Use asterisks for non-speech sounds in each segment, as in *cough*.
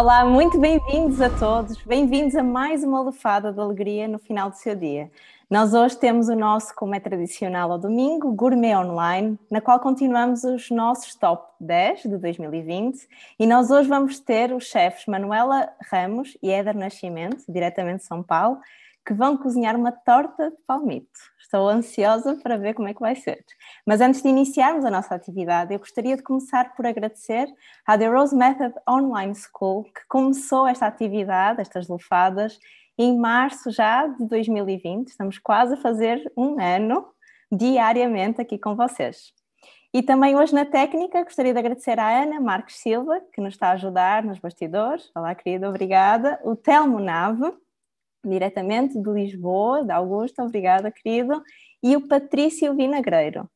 Olá, muito bem-vindos a todos. Bem-vindos a mais uma lufada de alegria no final do seu dia. Nós hoje temos o nosso, como é tradicional ao domingo, Gourmet Online, na qual continuamos os nossos top 10 de 2020 e nós hoje vamos ter os chefes Manuela Ramos e Éder Nascimento, diretamente de São Paulo, que vão cozinhar uma torta de palmito. Estou ansiosa para ver como é que vai ser. Mas antes de iniciarmos a nossa atividade, eu gostaria de começar por agradecer à The Rose Method Online School, que começou esta atividade, estas lufadas, em março já de 2020. Estamos quase a fazer um ano diariamente aqui com vocês. E também hoje na técnica gostaria de agradecer à Ana Marques Silva, que nos está a ajudar nos bastidores. Olá, querida, obrigada. O Telmo Nave, diretamente de Lisboa, de Augusta, obrigada, querido. E o Patrício Vinagreiro.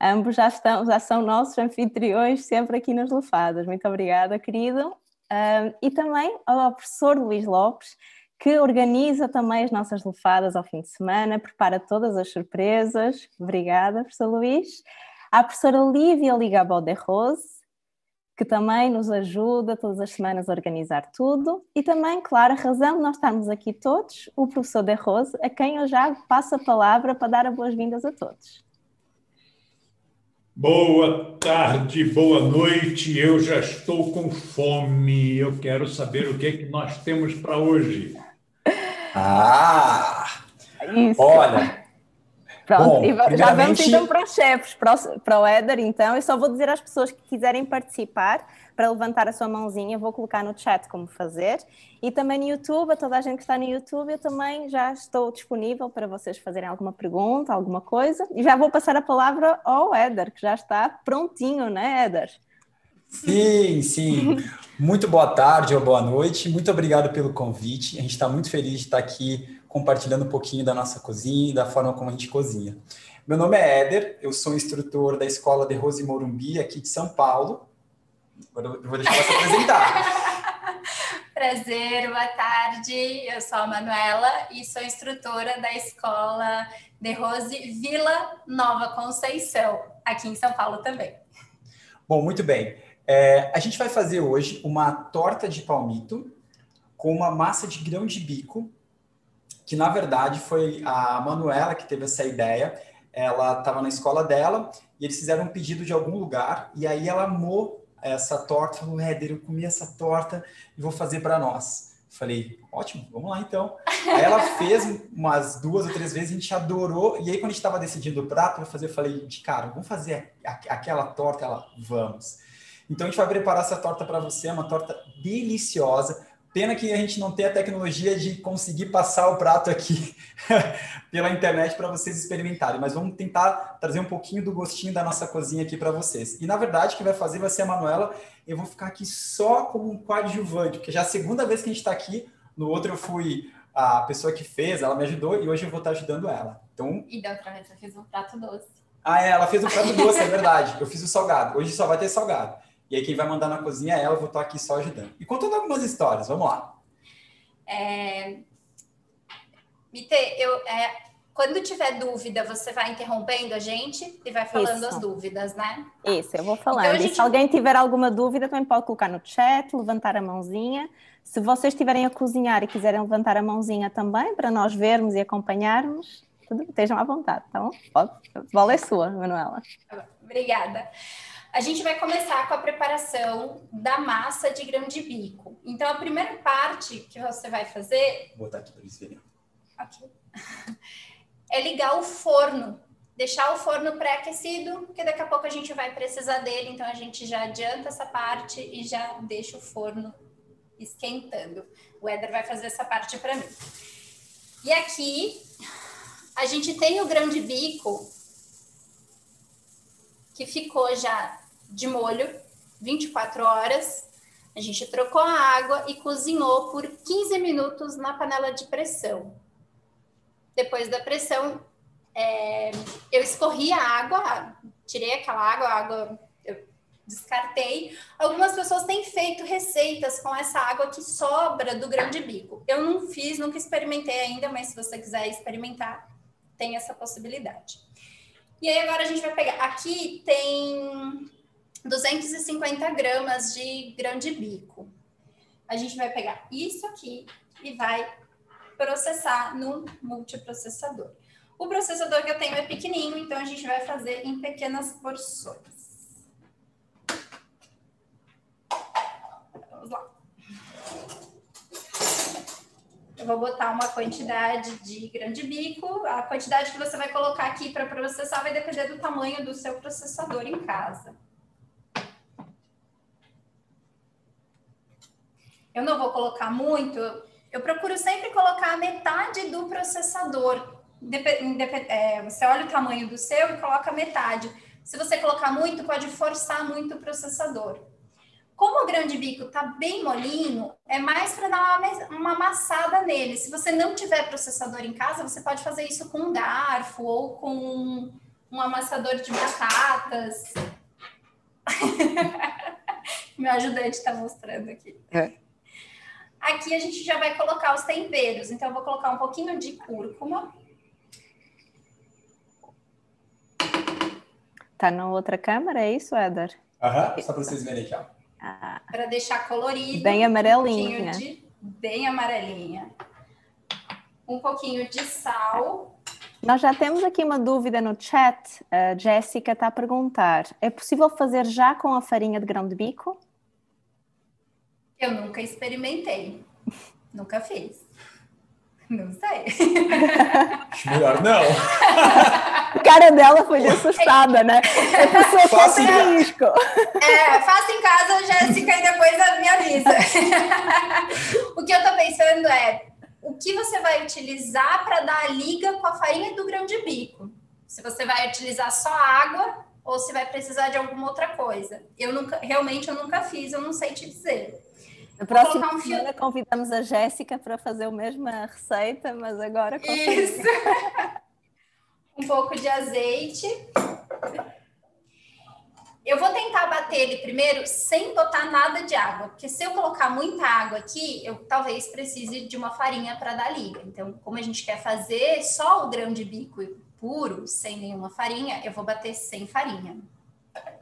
Ambos já, estão, já são nossos anfitriões sempre aqui nas Lufadas. Muito obrigada, querido. Um, e também ao professor Luís Lopes, que organiza também as nossas lefadas ao fim de semana, prepara todas as surpresas. Obrigada, professor Luís. À professora Lívia Ligabó de Rose, que também nos ajuda todas as semanas a organizar tudo. E também, claro, a razão de nós estarmos aqui todos, o professor de Rose, a quem eu já passo a palavra para dar as boas-vindas a todos. Boa tarde, boa noite. Eu já estou com fome. Eu quero saber o que é que nós temos para hoje. Ah! Isso. Olha. Pronto, bom, e primeiramente... já vamos então para os chefes, para o, para o Éder, então. Eu só vou dizer às pessoas que quiserem participar para levantar a sua mãozinha, vou colocar no chat como fazer. E também no YouTube, a toda a gente que está no YouTube, eu também já estou disponível para vocês fazerem alguma pergunta, alguma coisa. E já vou passar a palavra ao Éder, que já está prontinho, né, Éder? Sim, sim. Muito boa tarde ou boa noite. Muito obrigado pelo convite. A gente está muito feliz de estar aqui compartilhando um pouquinho da nossa cozinha e da forma como a gente cozinha. Meu nome é Éder, eu sou instrutor da Escola de Rose Morumbi, aqui de São Paulo. Agora eu vou deixar você apresentar. *laughs* Prazer, boa tarde. Eu sou a Manuela e sou instrutora da Escola de Rose Vila Nova Conceição, aqui em São Paulo também. Bom, muito bem. É, a gente vai fazer hoje uma torta de palmito com uma massa de grão de bico, que na verdade foi a Manuela que teve essa ideia. Ela estava na escola dela e eles fizeram um pedido de algum lugar e aí ela amou essa torta, falou, Éder, eu comi essa torta e vou fazer para nós. Falei, ótimo, vamos lá então. Aí ela fez umas duas ou três vezes, a gente adorou. E aí, quando a gente estava decidindo o prato para fazer, eu falei, de cara, vamos fazer aquela torta? Ela, vamos. Então a gente vai preparar essa torta para você, é uma torta deliciosa. Pena que a gente não tem a tecnologia de conseguir passar o prato aqui *laughs* pela internet para vocês experimentarem, mas vamos tentar trazer um pouquinho do gostinho da nossa cozinha aqui para vocês. E na verdade, quem vai fazer vai ser a Manuela. Eu vou ficar aqui só como um coadjuvante, porque já é a segunda vez que a gente está aqui. No outro eu fui a pessoa que fez, ela me ajudou e hoje eu vou estar ajudando ela. Então... E da outra vez eu fiz um prato doce. Ah, é, ela fez um prato doce, é verdade. Eu fiz o salgado. Hoje só vai ter salgado. E aí quem vai mandar na cozinha é ela, eu vou estar aqui só ajudando. E contando algumas histórias, vamos lá. É... Mite, eu, é... quando tiver dúvida, você vai interrompendo a gente e vai falando Isso. as dúvidas, né? Isso, eu vou falando. Então, gente... se alguém tiver alguma dúvida, também pode colocar no chat, levantar a mãozinha. Se vocês estiverem a cozinhar e quiserem levantar a mãozinha também, para nós vermos e acompanharmos, tudo, estejam à vontade, tá bom? Pode, a bola é sua, Manuela. Obrigada. A gente vai começar com a preparação da massa de grão de bico. Então, a primeira parte que você vai fazer. Vou botar aqui para eles verem. Ok. *laughs* É ligar o forno. Deixar o forno pré-aquecido, porque daqui a pouco a gente vai precisar dele. Então, a gente já adianta essa parte e já deixa o forno esquentando. O Éder vai fazer essa parte para mim. E aqui, a gente tem o grão de bico que ficou já de molho 24 horas. A gente trocou a água e cozinhou por 15 minutos na panela de pressão. Depois da pressão, é, eu escorri a água, tirei aquela água, a água eu descartei. Algumas pessoas têm feito receitas com essa água que sobra do grão de bico. Eu não fiz, nunca experimentei ainda, mas se você quiser experimentar, tem essa possibilidade. E aí agora a gente vai pegar. Aqui tem 250 gramas de grão de bico. a gente vai pegar isso aqui e vai processar no multiprocessador. O processador que eu tenho é pequenininho, então a gente vai fazer em pequenas porções. Vamos lá. Eu vou botar uma quantidade de grande bico. A quantidade que você vai colocar aqui para processar vai depender do tamanho do seu processador em casa. Eu não vou colocar muito, eu procuro sempre colocar a metade do processador. É, você olha o tamanho do seu e coloca metade. Se você colocar muito, pode forçar muito o processador. Como o grande bico está bem molinho, é mais para dar uma, uma amassada nele. Se você não tiver processador em casa, você pode fazer isso com um garfo ou com um, um amassador de batatas. *laughs* Meu ajudante está mostrando aqui. É. Aqui a gente já vai colocar os temperos. Então, eu vou colocar um pouquinho de cúrcuma. Tá na outra câmera, é isso, Éder? Aham, só para vocês verem aqui, ó. Ah, para deixar colorido. Bem amarelinha. Um de, bem amarelinha. Um pouquinho de sal. Nós já temos aqui uma dúvida no chat. A Jéssica está a perguntar: é possível fazer já com a farinha de grão de bico? Eu nunca experimentei. nunca fiz. Não sei. Melhor não. A cara dela foi de assustada, né? A pessoa faça em risco. É, faça em casa, Jéssica, e depois me avisa. o que eu tô pensando é o que você vai utilizar para dar a liga com a farinha do grão de bico. Se você vai utilizar só água ou se vai precisar de alguma outra coisa. Eu nunca, realmente eu nunca fiz, eu não sei te dizer. Na próxima um semana convidamos a Jéssica para fazer a mesma receita, mas agora com Isso. *laughs* um pouco de azeite. Eu vou tentar bater ele primeiro sem botar nada de água, porque se eu colocar muita água aqui, eu talvez precise de uma farinha para dar liga. Então, como a gente quer fazer só o grão de bico puro, sem nenhuma farinha, eu vou bater sem farinha.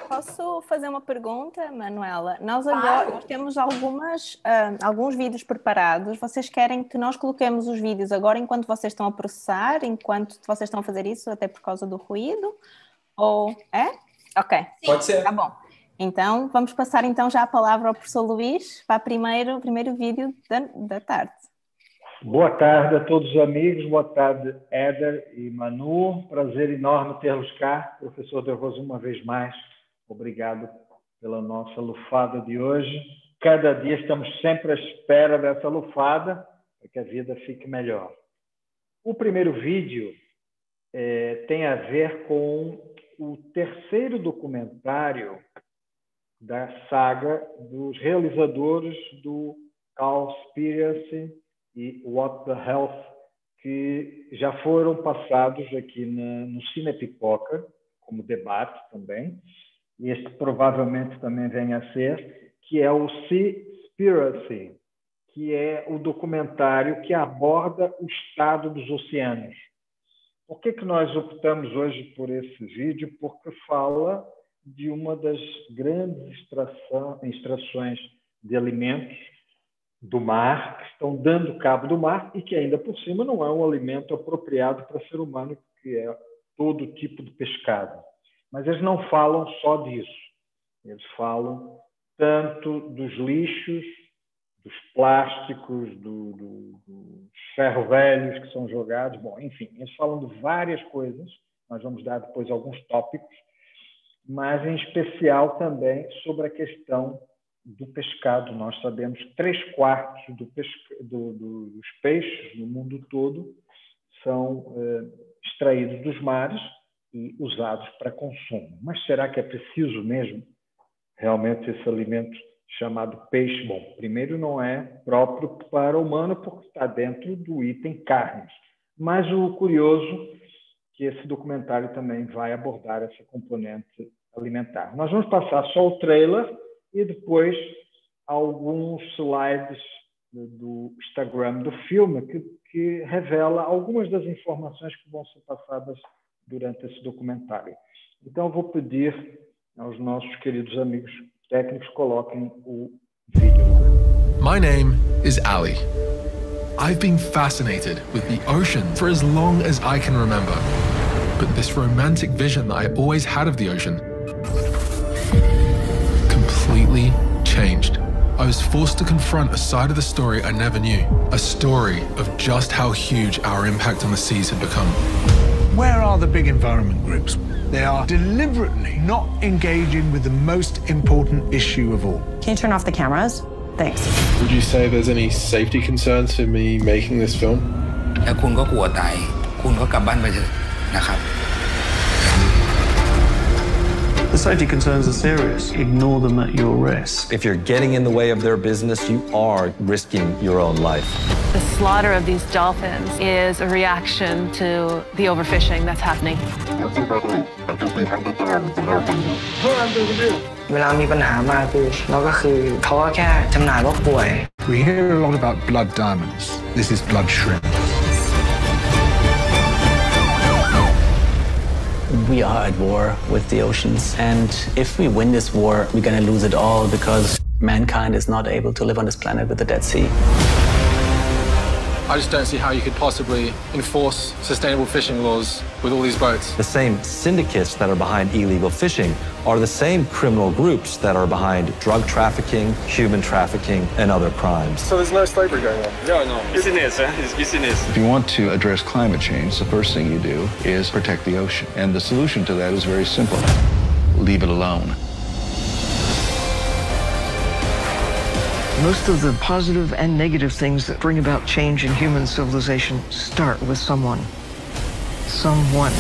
Posso fazer uma pergunta, Manuela? Nós agora claro. temos algumas, uh, alguns vídeos preparados. Vocês querem que nós coloquemos os vídeos agora enquanto vocês estão a processar, enquanto vocês estão a fazer isso, até por causa do ruído? Ou é? Ok. Sim. Pode ser. Tá bom. Então, vamos passar então já a palavra ao professor Luís para primeiro, o primeiro vídeo da, da tarde. Boa tarde a todos os amigos, boa tarde, Éder e Manu. Prazer enorme tê-los cá. Professor De Rosa, uma vez mais, obrigado pela nossa lufada de hoje. Cada dia estamos sempre à espera dessa lufada para que a vida fique melhor. O primeiro vídeo é, tem a ver com o terceiro documentário da saga dos realizadores do Cowspiracy e What the Health, que já foram passados aqui na, no Cine Pipoca, como debate também, e este provavelmente também venha a ser, que é o Seaspiracy, que é o documentário que aborda o estado dos oceanos. Por que, que nós optamos hoje por esse vídeo? Porque fala de uma das grandes extrações de alimentos do mar, que estão dando cabo do mar e que ainda por cima não é um alimento apropriado para ser humano, que é todo tipo de pescado. Mas eles não falam só disso. Eles falam tanto dos lixos, dos plásticos, do, do, dos ferro velhos que são jogados, bom, enfim, eles falam de várias coisas. Nós vamos dar depois alguns tópicos, mas em especial também sobre a questão do pescado. Nós sabemos que três quartos do pesca, do, do, dos peixes no mundo todo são eh, extraídos dos mares e usados para consumo. Mas será que é preciso mesmo realmente esse alimento chamado peixe? Bom, primeiro não é próprio para o humano porque está dentro do item carnes. Mas o curioso é que esse documentário também vai abordar essa componente alimentar. Nós vamos passar só o trailer e depois alguns slides do Instagram do filme que, que revela algumas das informações que vão ser passadas durante esse documentário. Então, vou pedir aos nossos queridos amigos técnicos coloquem o vídeo. My name is Ali. I've been fascinated with the ocean for as long as I can remember. But this romantic vision that I always had of the ocean completely changed. I was forced to confront a side of the story I never knew, a story of just how huge our impact on the seas had become. Where are the big environment groups? They are deliberately not engaging with the most important issue of all. Can you turn off the cameras? Thanks. Would you say there's any safety concerns for me making this film? ถ้าคุณก็กลัวตาย คุณก็กลับบ้านไปเถอะนะครับ The safety concerns are serious. Ignore them at your risk. If you're getting in the way of their business, you are risking your own life. The slaughter of these dolphins is a reaction to the overfishing that's happening. เวลามีปัญหามาคือเราก็คือเขาก็แค่จำหน่ายว่าป่วย We hear a lot about blood diamonds. This is blood shrimp. We are at war with the oceans, and if we win this war, we're gonna lose it all because mankind is not able to live on this planet with the Dead Sea. I just don't see how you could possibly enforce sustainable fishing laws with all these boats. The same syndicates that are behind illegal fishing are the same criminal groups that are behind drug trafficking, human trafficking, and other crimes. So there's no slavery going on? No, no. Business, huh? It's business. If you want to address climate change, the first thing you do is protect the ocean. And the solution to that is very simple. Leave it alone. Most of the positive and negative things that bring about change in human civilization start with someone. Someone.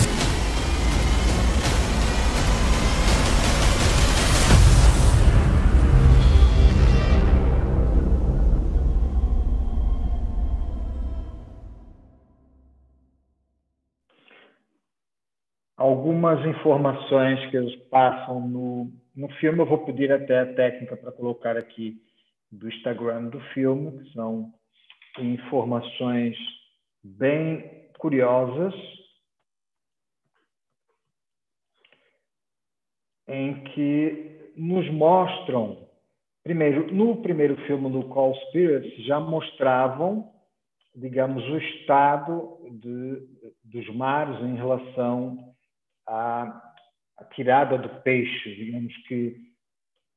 Algumas informações que eles passam no, no filme, eu vou pedir até a técnica para colocar aqui do Instagram do filme, que são informações bem curiosas, em que nos mostram, primeiro, no primeiro filme, no Call Spirits, já mostravam, digamos, o estado de, dos mares em relação à, à tirada do peixe, digamos que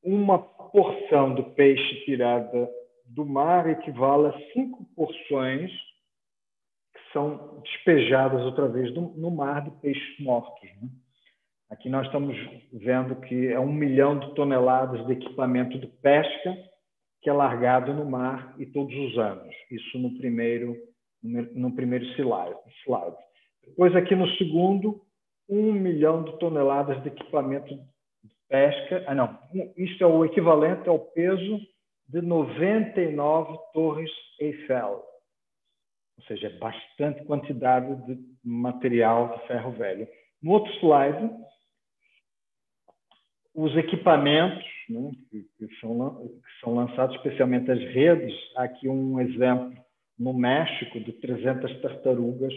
uma porção de peixe tirada do mar equivale a cinco porções que são despejadas outra vez no mar de peixes mortos. Né? Aqui nós estamos vendo que é um milhão de toneladas de equipamento de pesca que é largado no mar e todos os anos. Isso no primeiro no primeiro slide. Depois aqui no segundo, um milhão de toneladas de equipamento pesca. Ah, não. Isto é o equivalente ao peso de 99 torres Eiffel. Ou seja, é bastante quantidade de material de ferro velho. No outro slide, os equipamentos né, que, são, que são lançados, especialmente as redes. Há aqui um exemplo no México de 300 tartarugas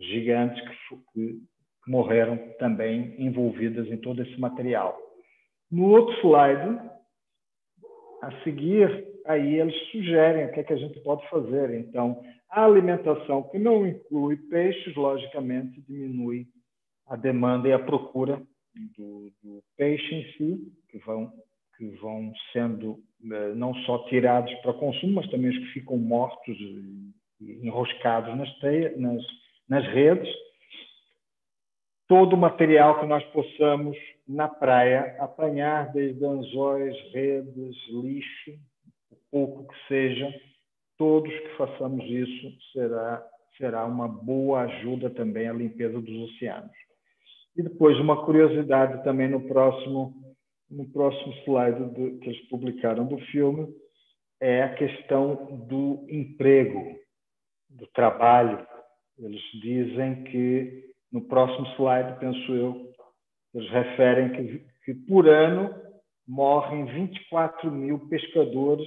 gigantes que, que morreram também envolvidas em todo esse material. No outro slide, a seguir, aí eles sugerem o que, é que a gente pode fazer. Então, a alimentação que não inclui peixes, logicamente, diminui a demanda e a procura do, do peixe em si, que vão, que vão sendo eh, não só tirados para consumo, mas também os que ficam mortos e, enroscados nas, teia, nas, nas redes. Todo o material que nós possamos na praia apanhar desde anzóis, redes, lixo, o pouco que seja, todos que façamos isso será será uma boa ajuda também à limpeza dos oceanos. E depois uma curiosidade também no próximo no próximo slide de, que eles publicaram do filme é a questão do emprego, do trabalho. Eles dizem que no próximo slide, penso eu, eles referem que, que por ano morrem 24 mil pescadores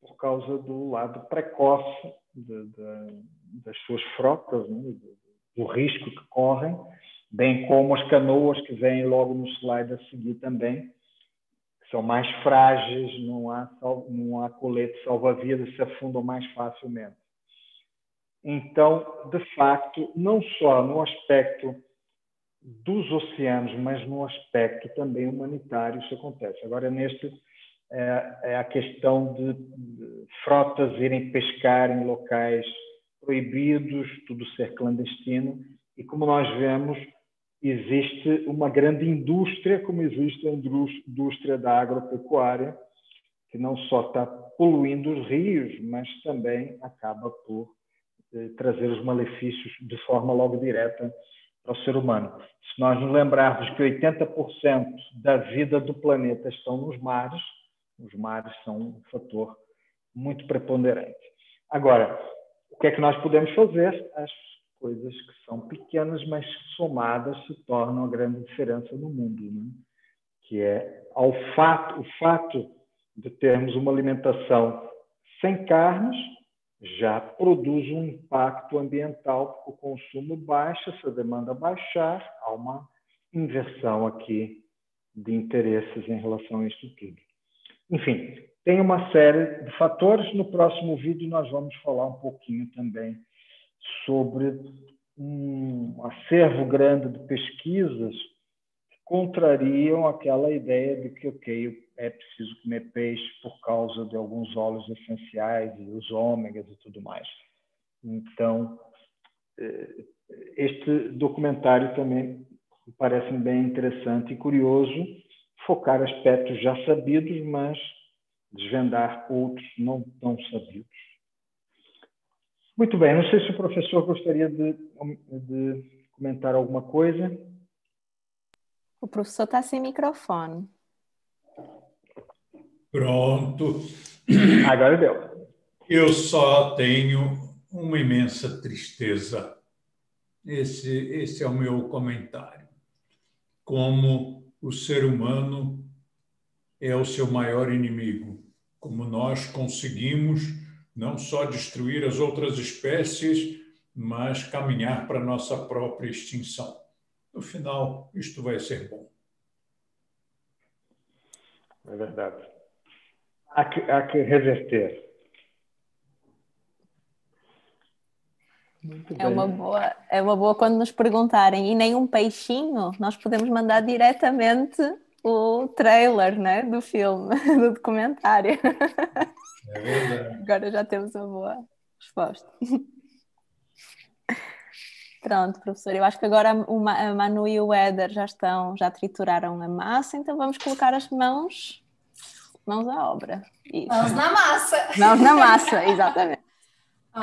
por causa do lado precoce de, de, das suas frotas, né? do risco que correm, bem como as canoas que vêm logo no slide a seguir também, são mais frágeis, não há, não há colete salva-vidas, se afundam mais facilmente. Então, de facto, não só no aspecto dos oceanos, mas no aspecto também humanitário isso acontece. Agora, neste é, é a questão de, de frotas irem pescar em locais proibidos, tudo ser clandestino, e como nós vemos, existe uma grande indústria, como existe a indústria da agropecuária, que não só está poluindo os rios, mas também acaba por eh, trazer os malefícios de forma logo direta para o ser humano. Se nós nos lembrarmos que 80% da vida do planeta estão nos mares, os mares são um fator muito preponderante. Agora, o que é que nós podemos fazer? As coisas que são pequenas, mas somadas se tornam a grande diferença no mundo, né? que é ao fato, o fato de termos uma alimentação sem carnes já produz um impacto ambiental, porque o consumo baixa, se a demanda baixar, há uma inversão aqui de interesses em relação a isto tudo. Enfim, tem uma série de fatores. No próximo vídeo nós vamos falar um pouquinho também sobre um acervo grande de pesquisas que contrariam aquela ideia de que, ok, é preciso comer peixe por causa de alguns óleos essenciais e os ômegas e tudo mais. Então, eh, este documentário também parece bem interessante e curioso, focar aspectos já sabidos, mas desvendar outros não tão sabidos. Muito bem, não sei se o professor gostaria de, de comentar alguma coisa. O professor está sem microfone. Pronto. Agora deu. Eu só tenho uma imensa tristeza. Esse, esse é o meu comentário. Como o ser humano é o seu maior inimigo. Como nós conseguimos não só destruir as outras espécies, mas caminhar para a nossa própria extinção. No final, isto vai ser bom. É verdade. Há que, há que reverter. é uma boa, é uma boa quando nos perguntarem e nem um peixinho, nós podemos mandar diretamente o trailer, né, do filme, *laughs* do documentário. É verdade. Agora já temos uma boa resposta. Pronto, professor, eu acho que agora a Manu e o Éder já estão, já trituraram a massa, então vamos colocar as mãos, mãos à obra. Isso. Mãos na massa. Mãos na massa, exatamente. *laughs* Ó,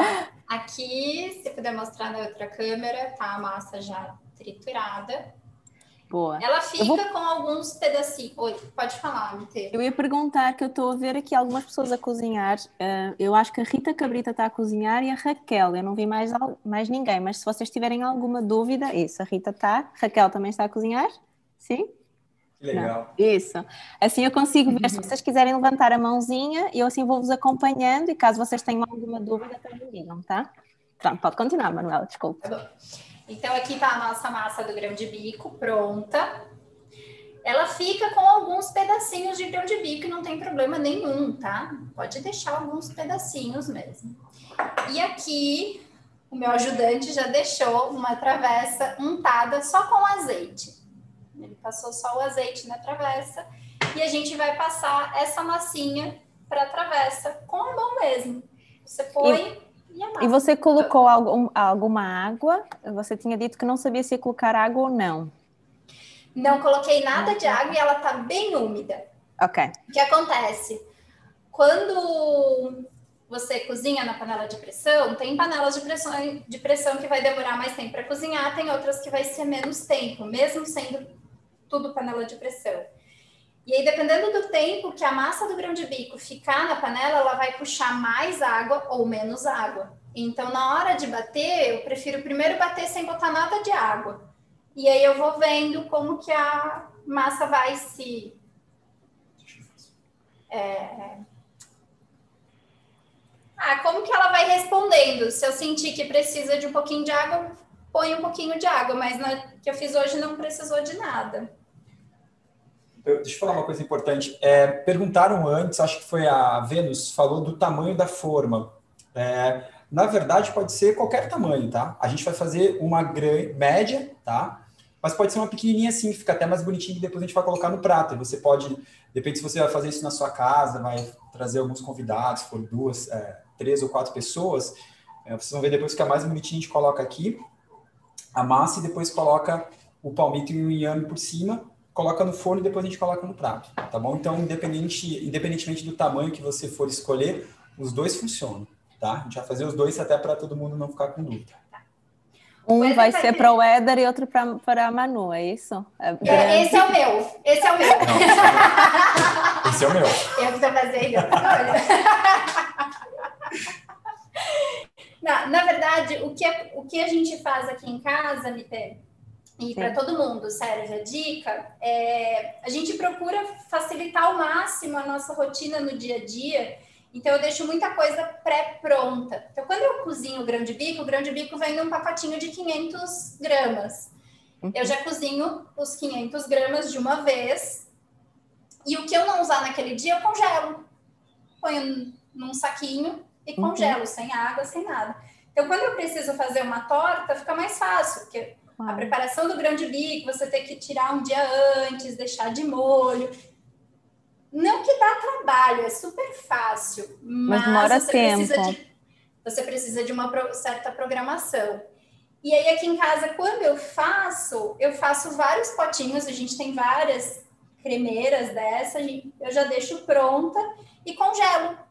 aqui, se puder mostrar na outra câmera, tá a massa já triturada. Boa. Ela fica vou... com alguns pedacinhos. Oi, pode falar, MT. Eu ia perguntar que eu estou a ver aqui algumas pessoas a cozinhar. Uh, eu acho que a Rita Cabrita está a cozinhar e a Raquel. Eu não vi mais, mais ninguém, mas se vocês tiverem alguma dúvida, isso, a Rita está. Raquel também está a cozinhar? Sim? Legal. Não. Isso. Assim eu consigo ver. Se vocês quiserem levantar a mãozinha, eu assim vou-vos acompanhando e caso vocês tenham alguma dúvida, também digam, tá? Pronto, pode continuar, Manuela, desculpa. Tá bom. Então, aqui está a nossa massa do grão de bico pronta. Ela fica com alguns pedacinhos de grão de bico e não tem problema nenhum, tá? Pode deixar alguns pedacinhos mesmo. E aqui, o meu ajudante já deixou uma travessa untada só com azeite. Ele passou só o azeite na travessa e a gente vai passar essa massinha para a travessa com a mão mesmo. Você põe e e você colocou algum, alguma água? Você tinha dito que não sabia se ia colocar água ou não. Não coloquei nada de água e ela tá bem úmida. Ok. O que acontece? Quando você cozinha na panela de pressão, tem panelas de pressão, de pressão que vai demorar mais tempo para cozinhar, tem outras que vai ser menos tempo, mesmo sendo tudo panela de pressão. E aí, dependendo do tempo que a massa do grão de bico ficar na panela, ela vai puxar mais água ou menos água. Então, na hora de bater, eu prefiro primeiro bater sem botar nada de água. E aí eu vou vendo como que a massa vai se... É... Ah, como que ela vai respondendo? Se eu sentir que precisa de um pouquinho de água, põe um pouquinho de água, mas na que eu fiz hoje não precisou de nada. eu, deixa eu falar uma coisa importante. É, perguntaram antes, acho que foi a Vênus, falou do tamanho da forma. É, na verdade, pode ser qualquer tamanho, tá? A gente vai fazer uma grande, média, tá? Mas pode ser uma pequenininha assim, fica até mais bonitinho, e depois a gente vai colocar no prato. E você pode, depende se você vai fazer isso na sua casa, vai trazer alguns convidados, por duas, é, três ou quatro pessoas. É, vocês vão ver depois que é mais bonitinho, a gente coloca aqui a massa e depois coloca o palmito e o inhame por cima, coloca no forno e depois a gente coloca no prato, tá bom? Então, independente, independentemente do tamanho que você for escolher, os dois funcionam, tá? A gente vai fazer os dois até para todo mundo não ficar com dúvida. Um vai ser para o Éder e outro para a Manu, é isso? É, é esse é o meu. Esse é o meu. Não, esse é o meu. *laughs* Eu estou fazendo. *laughs* Na, na verdade, o que, é, o que a gente faz aqui em casa, Lipe, e para todo mundo serve a dica, é, a gente procura facilitar ao máximo a nossa rotina no dia a dia. Então, eu deixo muita coisa pré-pronta. Então, quando eu cozinho o grão de bico, o grão de bico vem num pacotinho de 500 gramas. Uhum. Eu já cozinho os 500 gramas de uma vez. E o que eu não usar naquele dia, eu congelo. Ponho num saquinho e uhum. congelo, sem água, sem nada. Então, quando eu preciso fazer uma torta, fica mais fácil, porque a preparação do grão de bico, você tem que tirar um dia antes, deixar de molho. Não que dá trabalho, é super fácil, mas, mas demora você tempo. Precisa de, você precisa de uma certa programação. E aí, aqui em casa, quando eu faço, eu faço vários potinhos, a gente tem várias cremeiras dessa, eu já deixo pronta e congelo.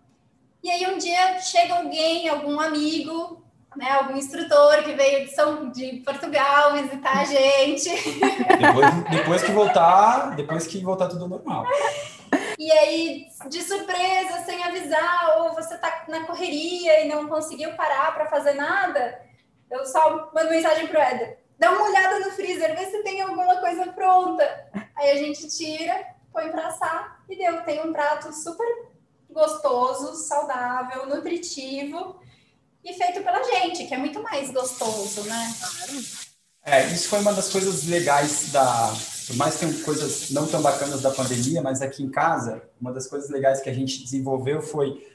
E aí um dia chega alguém, algum amigo, né, algum instrutor que veio de, São, de Portugal visitar a gente. *laughs* Depois, depois que voltar, depois que voltar tudo normal. E aí, de surpresa, sem avisar, ou você tá na correria e não conseguiu parar para fazer nada, eu só mando mensagem pro Éder. Dá uma olhada no freezer, vê se tem alguma coisa pronta. Aí a gente tira, põe para assar e deu. Tem um prato super gostoso, saudável, nutritivo e feito pela gente, que é muito mais gostoso, né? É, isso foi uma das coisas legais da. Por mais que tenham coisas não tão bacanas da pandemia, mas aqui em casa, uma das coisas legais que a gente desenvolveu foi.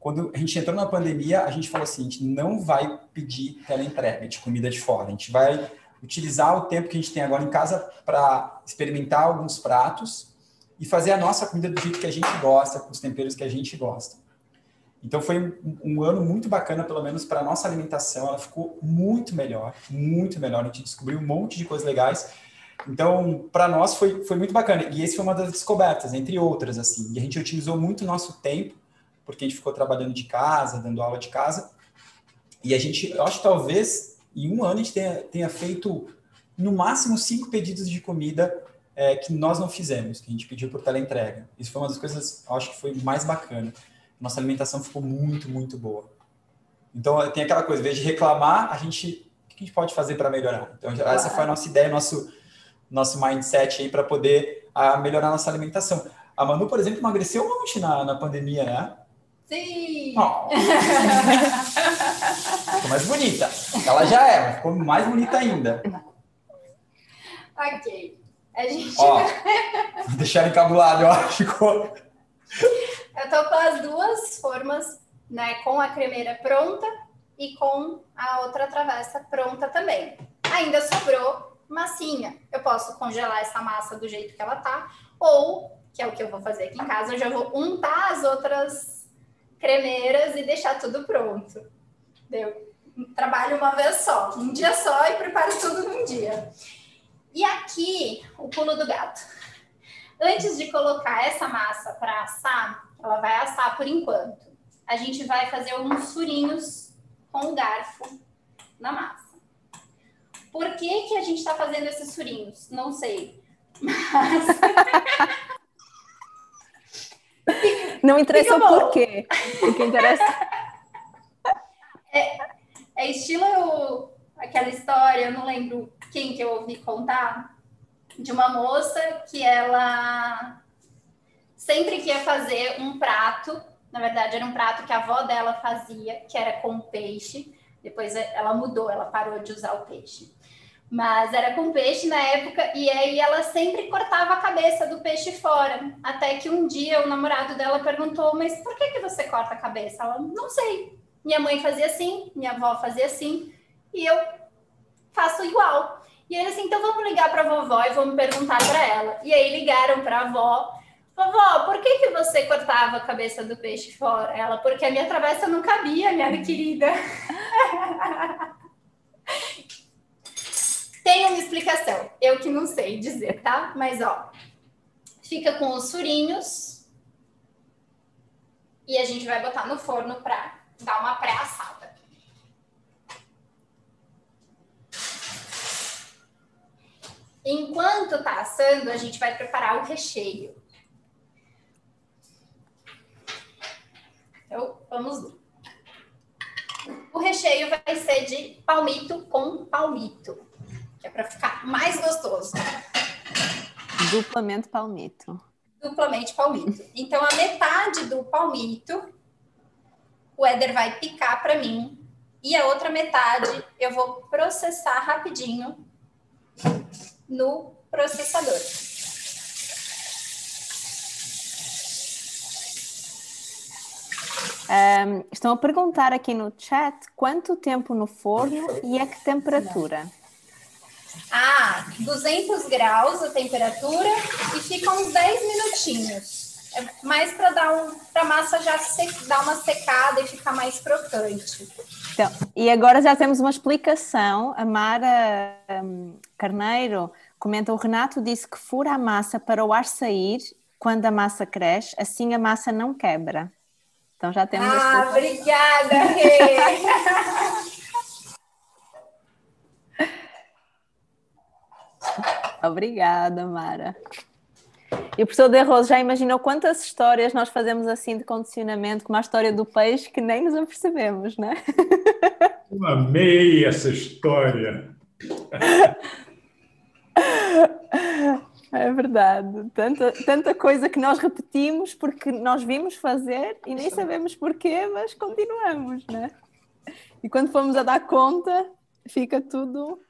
Quando a gente entrou na pandemia, a gente falou assim: a gente não vai pedir teleentrega de comida de fora, a gente vai utilizar o tempo que a gente tem agora em casa para experimentar alguns pratos e fazer a nossa comida do jeito que a gente gosta, com os temperos que a gente gosta. Então foi um, um ano muito bacana, pelo menos para nossa alimentação. Ela ficou muito melhor, muito melhor. A gente descobriu um monte de coisas legais. Então, para nós foi, foi muito bacana. E esse foi uma das descobertas, entre outras, assim. E a gente utilizou muito o nosso tempo, porque a gente ficou trabalhando de casa, dando aula de casa. E a gente, eu acho que talvez em um ano a gente tenha, tenha feito no máximo cinco pedidos de comida é, que nós não fizemos, que a gente pediu por teleentrega. Isso foi uma das coisas, acho que foi mais bacana. Nossa alimentação ficou muito, muito boa. Então, tem aquela coisa, em vez de reclamar, a gente, o que a gente pode fazer para melhorar? Então, essa foi a nossa ideia, nosso, nosso mindset aí para poder a, melhorar a nossa alimentação. A Manu, por exemplo, emagreceu um monte na, na pandemia, né? Sim! Oh. *laughs* ficou mais bonita. Ela já é, ficou mais bonita ainda. Ok. A gente. Ó, *laughs* deixaram encabulado, acho. Ficou. *laughs* Eu tô com as duas formas, né? Com a cremeira pronta e com a outra travessa pronta também. Ainda sobrou massinha. Eu posso congelar essa massa do jeito que ela tá, ou, que é o que eu vou fazer aqui em casa, eu já vou untar as outras cremeiras e deixar tudo pronto. Deu? Trabalho uma vez só, um dia só e preparo tudo num dia. E aqui, o pulo do gato. Antes de colocar essa massa para assar, ela vai assar por enquanto. A gente vai fazer uns furinhos com o garfo na massa. Por que, que a gente está fazendo esses furinhos? Não sei. Mas... *laughs* Não interessa por quê. O que interessa. *laughs* É, é estilo aquela história, eu não lembro quem que eu ouvi contar, de uma moça que ela sempre queria fazer um prato, na verdade era um prato que a avó dela fazia, que era com peixe, depois ela mudou, ela parou de usar o peixe. Mas era com peixe na época, e aí ela sempre cortava a cabeça do peixe fora. Até que um dia o namorado dela perguntou: Mas por que, que você corta a cabeça? Ela, não sei. Minha mãe fazia assim, minha avó fazia assim, e eu faço igual. E ele assim: então vamos ligar para a vovó e vamos perguntar para ela. E aí ligaram para a avó. Vovó, por que, que você cortava a cabeça do peixe fora? Ela, porque a minha travessa não cabia, minha querida. *laughs* Tem uma explicação, eu que não sei dizer, tá? Mas ó, fica com os furinhos e a gente vai botar no forno para dar uma pré-assada. Enquanto tá assando, a gente vai preparar o recheio. Então, vamos lá. O recheio vai ser de palmito com palmito é para ficar mais gostoso. Duplamente palmito. Duplamente palmito. Então, a metade do palmito, o Éder vai picar para mim. E a outra metade eu vou processar rapidinho no processador. Um, estão a perguntar aqui no chat quanto tempo no forno e a que temperatura? Ah, 200 graus a temperatura e fica uns 10 minutinhos. É mais para dar um, para a massa já se, dar uma secada e ficar mais crocante. Então, e agora já temos uma explicação. A Mara um, Carneiro comenta: o Renato disse que fura a massa para o ar sair quando a massa cresce, assim a massa não quebra. Então já temos. Ah, obrigada, Rê! *laughs* Obrigada, Mara. E o professor De Rose já imaginou quantas histórias nós fazemos assim de condicionamento, como a história do peixe, que nem nos apercebemos, né? Eu amei essa história. *laughs* *laughs* É verdade. Tanta, tanta coisa que nós repetimos porque nós vimos fazer e nem sabemos porquê, mas continuamos, né? E quando fomos a dar conta, fica tudo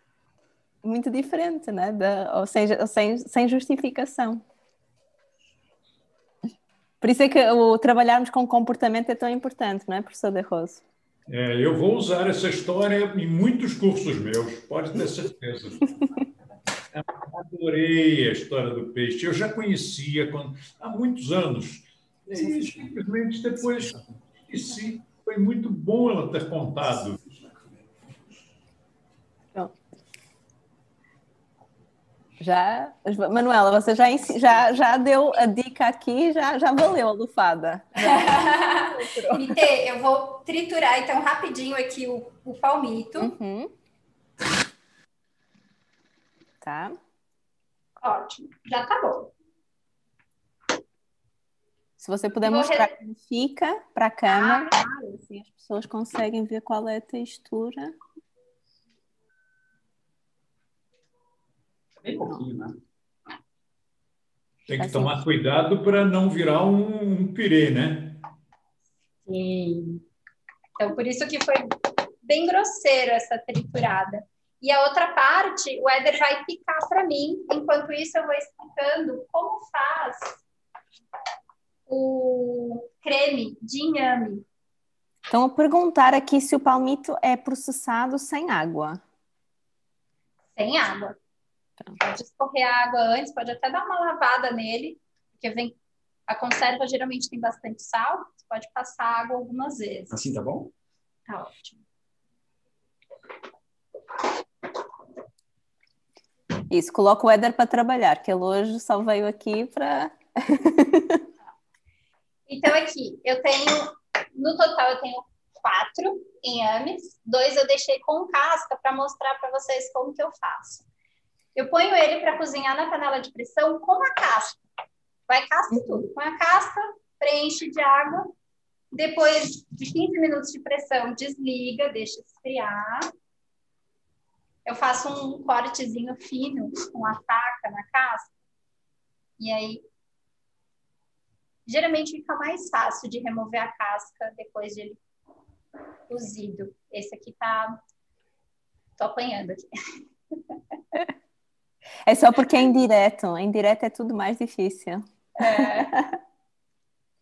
muito diferente, né? Da, ou seja, sem, sem justificação. Por isso é que o trabalharmos com comportamento é tão importante, não é, professor De Rose? É, eu vou usar essa história em muitos cursos meus, pode ter certeza. *laughs* Adorei a história do peixe. Eu já conhecia quando, há muitos anos. E simplesmente depois esqueci. Foi muito bom ela ter contado. Já, Manuela, você já, já, já deu a dica aqui, já, já valeu a lufada. *laughs* Mite, eu vou triturar então rapidinho aqui o, o palmito. Uhum. Tá. Ótimo, já tá bom. Se você puder vou mostrar re... como fica para a câmera, ah, assim as pessoas conseguem ver qual é a textura. Bem pouquinho, né? Tem que assim. tomar cuidado para não virar um, um pirê, né? Sim. Então, por isso que foi bem grosseiro essa triturada. E a outra parte, o Éder vai picar para mim. Enquanto isso, eu vou explicando como faz o creme de inhame. Então, a perguntar aqui se o palmito é processado sem água. Sem água. Pode escorrer água antes, pode até dar uma lavada nele, porque vem a conserva geralmente tem bastante sal, você pode passar água algumas vezes. Assim tá bom? Tá ótimo. Isso, coloca o Éder para trabalhar, que ele hoje só veio aqui para. *laughs* então, aqui, eu tenho, no total, eu tenho quatro inhames, dois eu deixei com casca para mostrar para vocês como que eu faço. Eu ponho ele para cozinhar na panela de pressão com a casca. Vai casca e tudo. Põe a casca, preenche de água. Depois de 15 minutos de pressão, desliga, deixa esfriar. Eu faço um cortezinho fino com a faca na casca. E aí, geralmente fica mais fácil de remover a casca depois de ele cozido. Esse aqui tá. Tô apanhando aqui. É só porque é indireto. Em direto é tudo mais difícil. É.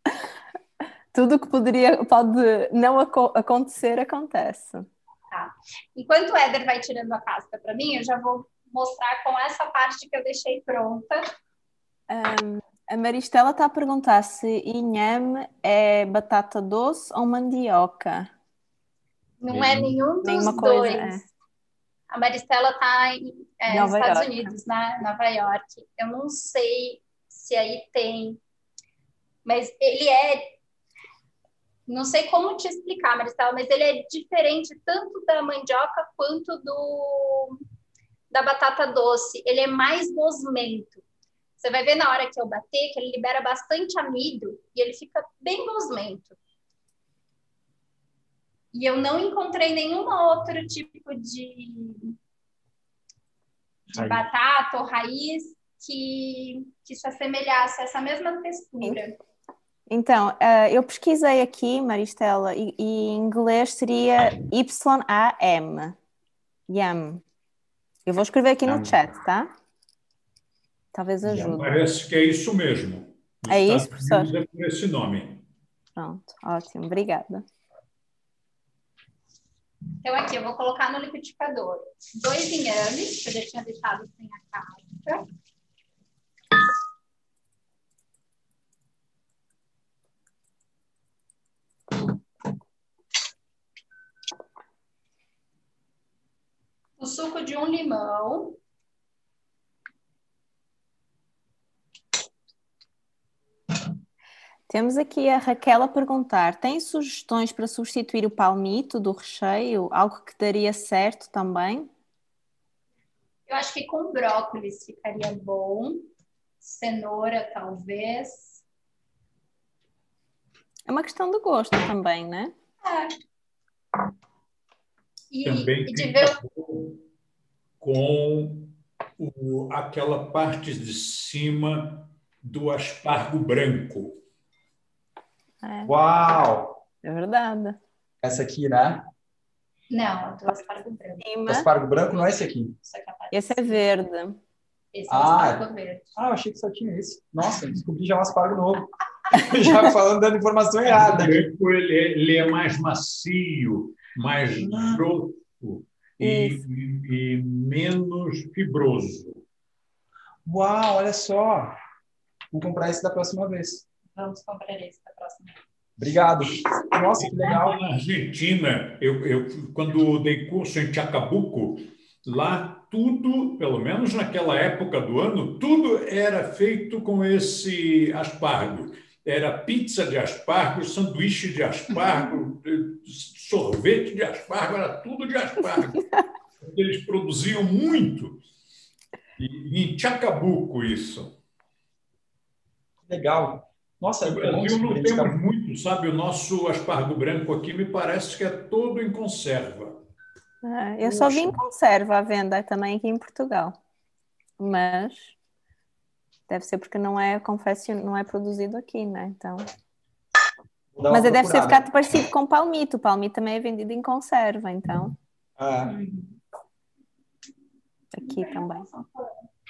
*laughs* tudo que poderia, pode não aco acontecer, acontece. Tá. Enquanto o Éder vai tirando a casca para mim, eu já vou mostrar com essa parte que eu deixei pronta. Um, a Maristela está a perguntar se inhame é batata doce ou mandioca. Não é nenhum dos Nenhuma dois. Coisa, é. A Maristela está é, nos Estados York. Unidos, na Nova York. Eu não sei se aí tem, mas ele é. Não sei como te explicar, Maristela, mas ele é diferente tanto da mandioca quanto do da batata doce. Ele é mais gosmento. Você vai ver na hora que eu bater que ele libera bastante amido e ele fica bem gosmento. E eu não encontrei nenhum outro tipo de, de batata ou raiz que, que se assemelhasse a essa mesma textura. Então, uh, eu pesquisei aqui, Maristela, e, e em inglês seria Y-A-M. Yam. Eu vou escrever aqui no chat, tá? Talvez ajude. Parece que é isso mesmo. é isso, professor? É por esse nome. Pronto, ótimo, obrigada. Então, aqui eu vou colocar no liquidificador dois inhames, que eu já tinha deixado sem a casca. Suco de um limão. Temos aqui a Raquel a perguntar: tem sugestões para substituir o palmito do recheio? Algo que daria certo também? Eu acho que com brócolis ficaria bom. Cenoura, talvez. É uma questão do gosto também, né? É. E, e de ver... com o, aquela parte de cima do aspargo branco. É. Uau! É verdade. Essa aqui, né? Não, do aspargo branco. O aspargo branco não é esse aqui. Esse é verde. Esse é ah, aspargo verde. Ah, eu achei que só tinha esse. Nossa, descobri já um aspargo novo. *laughs* já falando, dando informação errada. O branco ele, é, ele é mais macio, mais ah. grosso e, e, menos fibroso. Uau, olha só! Vou comprar esse da próxima vez. Vamos comprar esse da próxima vez. Obrigado. Nossa, que legal. Na Argentina, eu, eu, quando dei curso em Chacabuco, lá tudo, pelo menos naquela época do ano, tudo era feito com esse aspargo. Era pizza de aspargo, sanduíche de aspargo, *laughs* sorvete de aspargo, era tudo de aspargo. *laughs* Eles produziam muito. E, em Chacabuco, isso. Legal. Nossa, no Brasil não temos muito, sabe? O nosso aspargo branco aqui me parece que é todo em conserva. É, eu só vi em conserva à venda também aqui em Portugal. Mas deve ser porque não é confesso, não é produzido aqui, né? Então. Mas deve ser ficar parecido com palmito. O palmito também é vendido em conserva, então. Ah. Aqui também.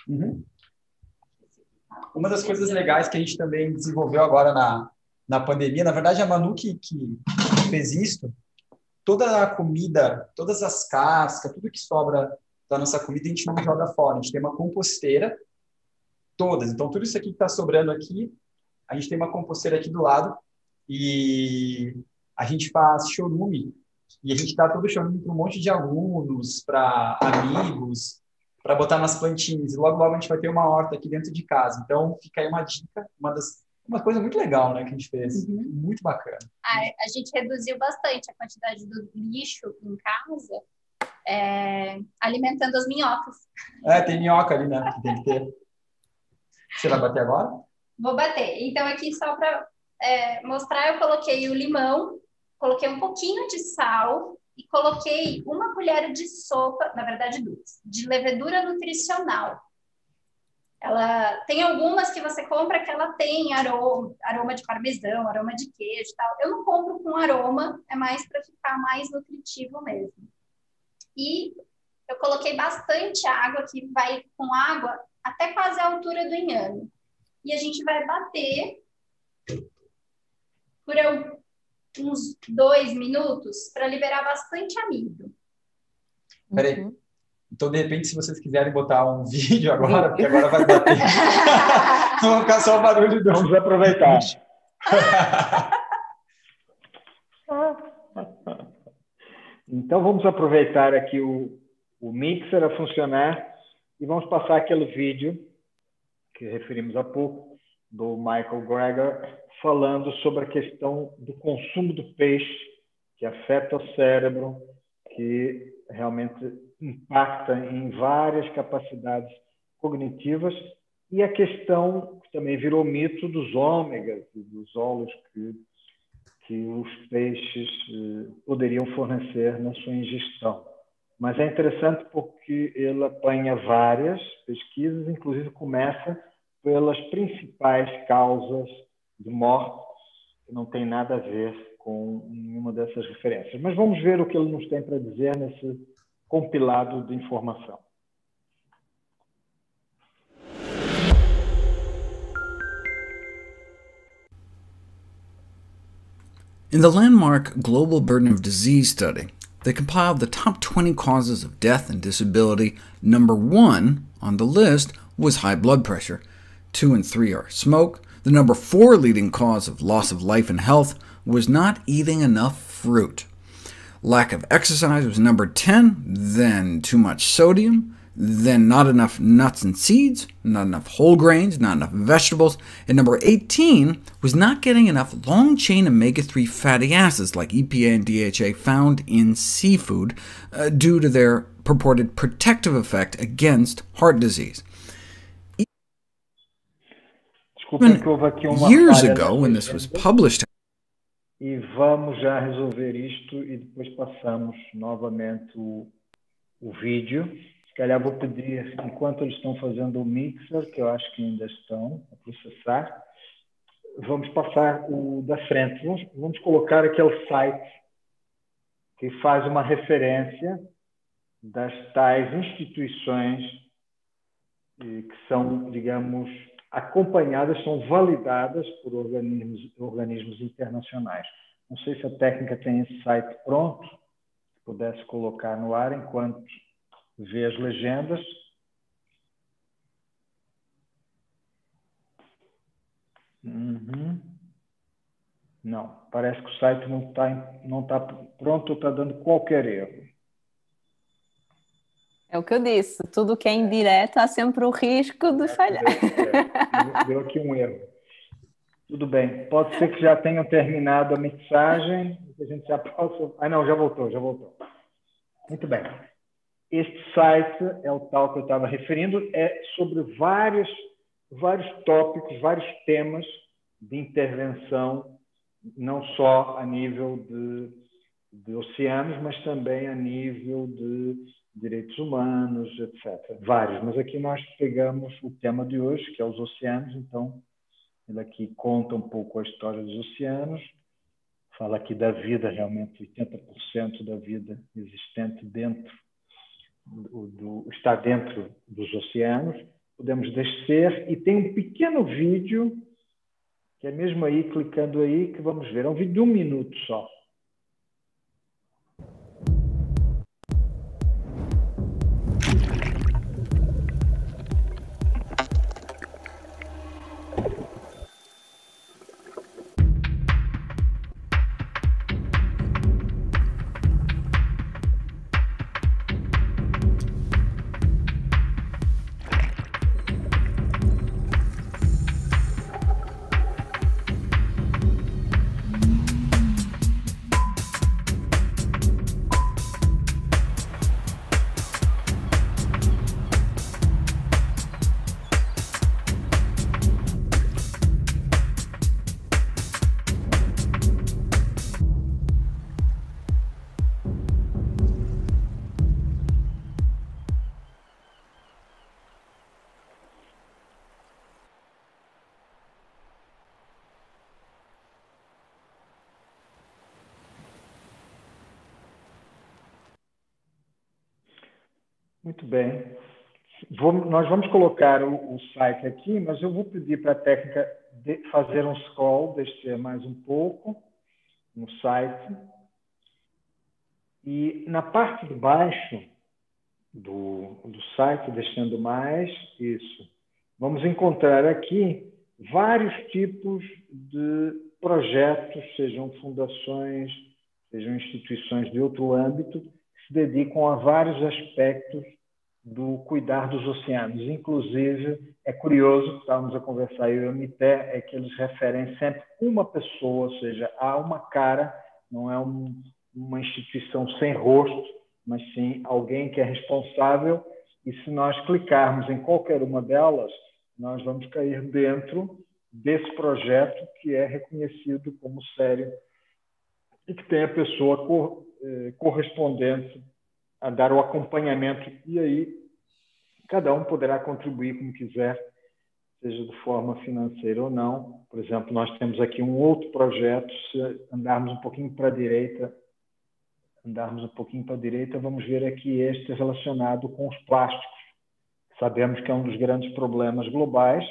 Uhum. Uma das coisas legais que a gente também desenvolveu agora na, na pandemia, na verdade, a Manu que, que fez isso, toda a comida, todas as cascas, tudo que sobra da nossa comida, a gente não joga fora. A gente tem uma composteira, todas. Então, tudo isso aqui que está sobrando aqui, a gente tem uma composteira aqui do lado e a gente faz chorume. E a gente dá todo o chorume para um monte de alunos, para amigos, para botar nas plantinhas. E logo, logo a gente vai ter uma horta aqui dentro de casa. Então, fica aí uma dica, uma das uma coisa muito legal, né, que a gente fez. Uhum. Muito bacana. A, a, gente reduziu bastante a quantidade do lixo em casa, é, alimentando as minhocas. É, tem minhoca ali, né, que tem que ter. *laughs* Você vai bater agora? Vou bater. Então, aqui só para é, mostrar, eu coloquei o limão, coloquei um pouquinho de sal, e coloquei uma colher de sopa, na verdade duas, de levedura nutricional. Ela tem algumas que você compra que ela tem aroma, aroma de parmesão, aroma de queijo e tal. Eu não compro com aroma, é mais para ficar mais nutritivo mesmo. E Eu coloquei bastante água, que vai com água até quase a altura do inhame. E a gente vai bater por uns dois minutos para liberar bastante amido. Peraí. Uhum. Então, de repente, se vocês quiserem botar um *laughs* vídeo agora, porque agora vai bater. *laughs* Não vai ficar só o barulho do. Vamos aproveitar. *laughs* então, vamos aproveitar aqui o, o mixer a funcionar e vamos passar aquele vídeo que referimos há pouco do Michael Greger falando sobre a questão do consumo do peixe que afeta o cérebro, que realmente impacta em várias capacidades cognitivas e a questão que também virou mito dos ômegas e dos óleos que, que os peixes eh, poderiam fornecer na sua ingestão. Mas é interessante porque ele apanha várias pesquisas, inclusive começa pelas principais causas de morte, que não tem nada a ver com nenhuma dessas referências. Mas vamos ver o que ele nos tem para dizer nesse compilado de informação. In the landmark Global Burden of Disease study, they compiled the top 20 causes of death and disability. Number one on the list was high blood pressure. Two and three are smoke. The number four leading cause of loss of life and health was not eating enough fruit. Lack of exercise was number 10, then too much sodium, then not enough nuts and seeds, not enough whole grains, not enough vegetables, and number 18 was not getting enough long-chain omega-3 fatty acids like EPA and DHA found in seafood uh, due to their purported protective effect against heart disease. Years ago, when this was published, e vamos já resolver isto e depois passamos novamente o, o vídeo. Se calhar vou pedir, enquanto eles estão fazendo o mixer, que eu acho que ainda estão a processar, vamos passar o da frente. Vamos, vamos colocar aquele site que faz uma referência das tais instituições que são, digamos, acompanhadas, são validadas por organismos, organismos internacionais. Não sei se a técnica tem esse site pronto, se pudesse colocar no ar enquanto vê as legendas. Uhum. Não, parece que o site não está não tá pronto ou está dando qualquer erro. É o que eu disse, tudo que é indireto há sempre o risco de falhar. É, é. Deu aqui um erro. Tudo bem, pode ser que já tenham terminado a mixagem, que a gente já possa... Ah, não, já voltou, já voltou. Muito bem. Este site é o tal que eu estava referindo, é sobre vários, vários tópicos, vários temas de intervenção, não só a nível de, de oceanos, mas também a nível de direitos humanos, etc. Vários, mas aqui nós pegamos o tema de hoje, que é os oceanos, então ele aqui conta um pouco a história dos oceanos, fala aqui da vida, realmente 80% da vida existente dentro do, do, está dentro dos oceanos. Podemos descer e tem um pequeno vídeo que é mesmo aí clicando aí que vamos ver. É um vídeo de um minuto só. Nós vamos colocar o, o, site aqui, mas eu vou pedir para a técnica fazer um scroll, descer mais um pouco no site. E na parte de baixo do, do site, descendo mais, isso, vamos encontrar aqui vários tipos de projetos, sejam fundações, sejam instituições de outro âmbito, que se dedicam a vários aspectos do cuidar dos oceanos. Inclusive, é curioso, estávamos a conversar eu e o Mité, é que eles referem sempre uma pessoa, ou seja, há uma cara, não é um, uma instituição sem rosto, mas sim alguém que é responsável. E se nós clicarmos em qualquer uma delas, nós vamos cair dentro desse projeto que é reconhecido como sério e que tem a pessoa eh, correspondente a dar o acompanhamento e aí cada um poderá contribuir como quiser, seja de forma financeira ou não. Por exemplo, nós temos aqui um outro projeto, se andarmos um pouquinho para a direita, andarmos um pouquinho para a direita, vamos ver aqui este relacionado com os plásticos. Sabemos que é um dos grandes problemas globais.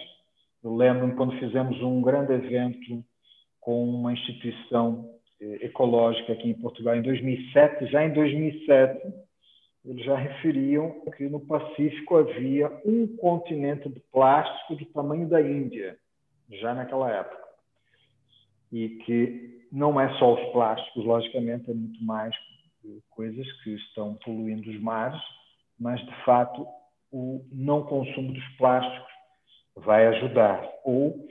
Eu lembro quando fizemos um grande evento com uma instituição eh, ecológica aqui em Portugal em 2007, já em 2007 eles já referiam que no Pacífico havia um continente de plástico do tamanho da Índia, já naquela época. E que não é só os plásticos, logicamente, é muito mais coisas que estão poluindo os mares, mas de fato o não consumo dos plásticos vai ajudar. Ou,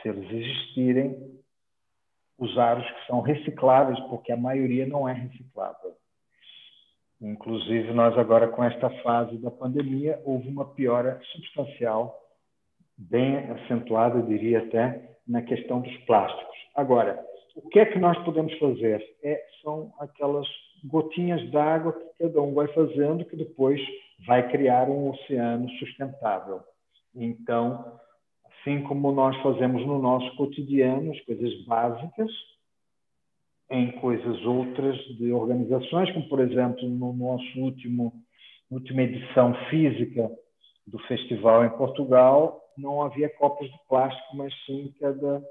se eles existirem, usar os que são recicláveis, porque a maioria não é reciclável. Inclusive, nós agora, com esta fase da pandemia, houve uma piora substancial, bem acentuada, eu diria até, na questão dos plásticos. Agora, o que é que nós podemos fazer? É, são aquelas gotinhas d'água que cada um vai fazendo, que depois vai criar um oceano sustentável. Então, assim como nós fazemos no nosso cotidiano, as coisas básicas, em coisas outras de organizações, como por exemplo no nosso último última edição física do festival em Portugal, não havia copos de plástico, mas sim cada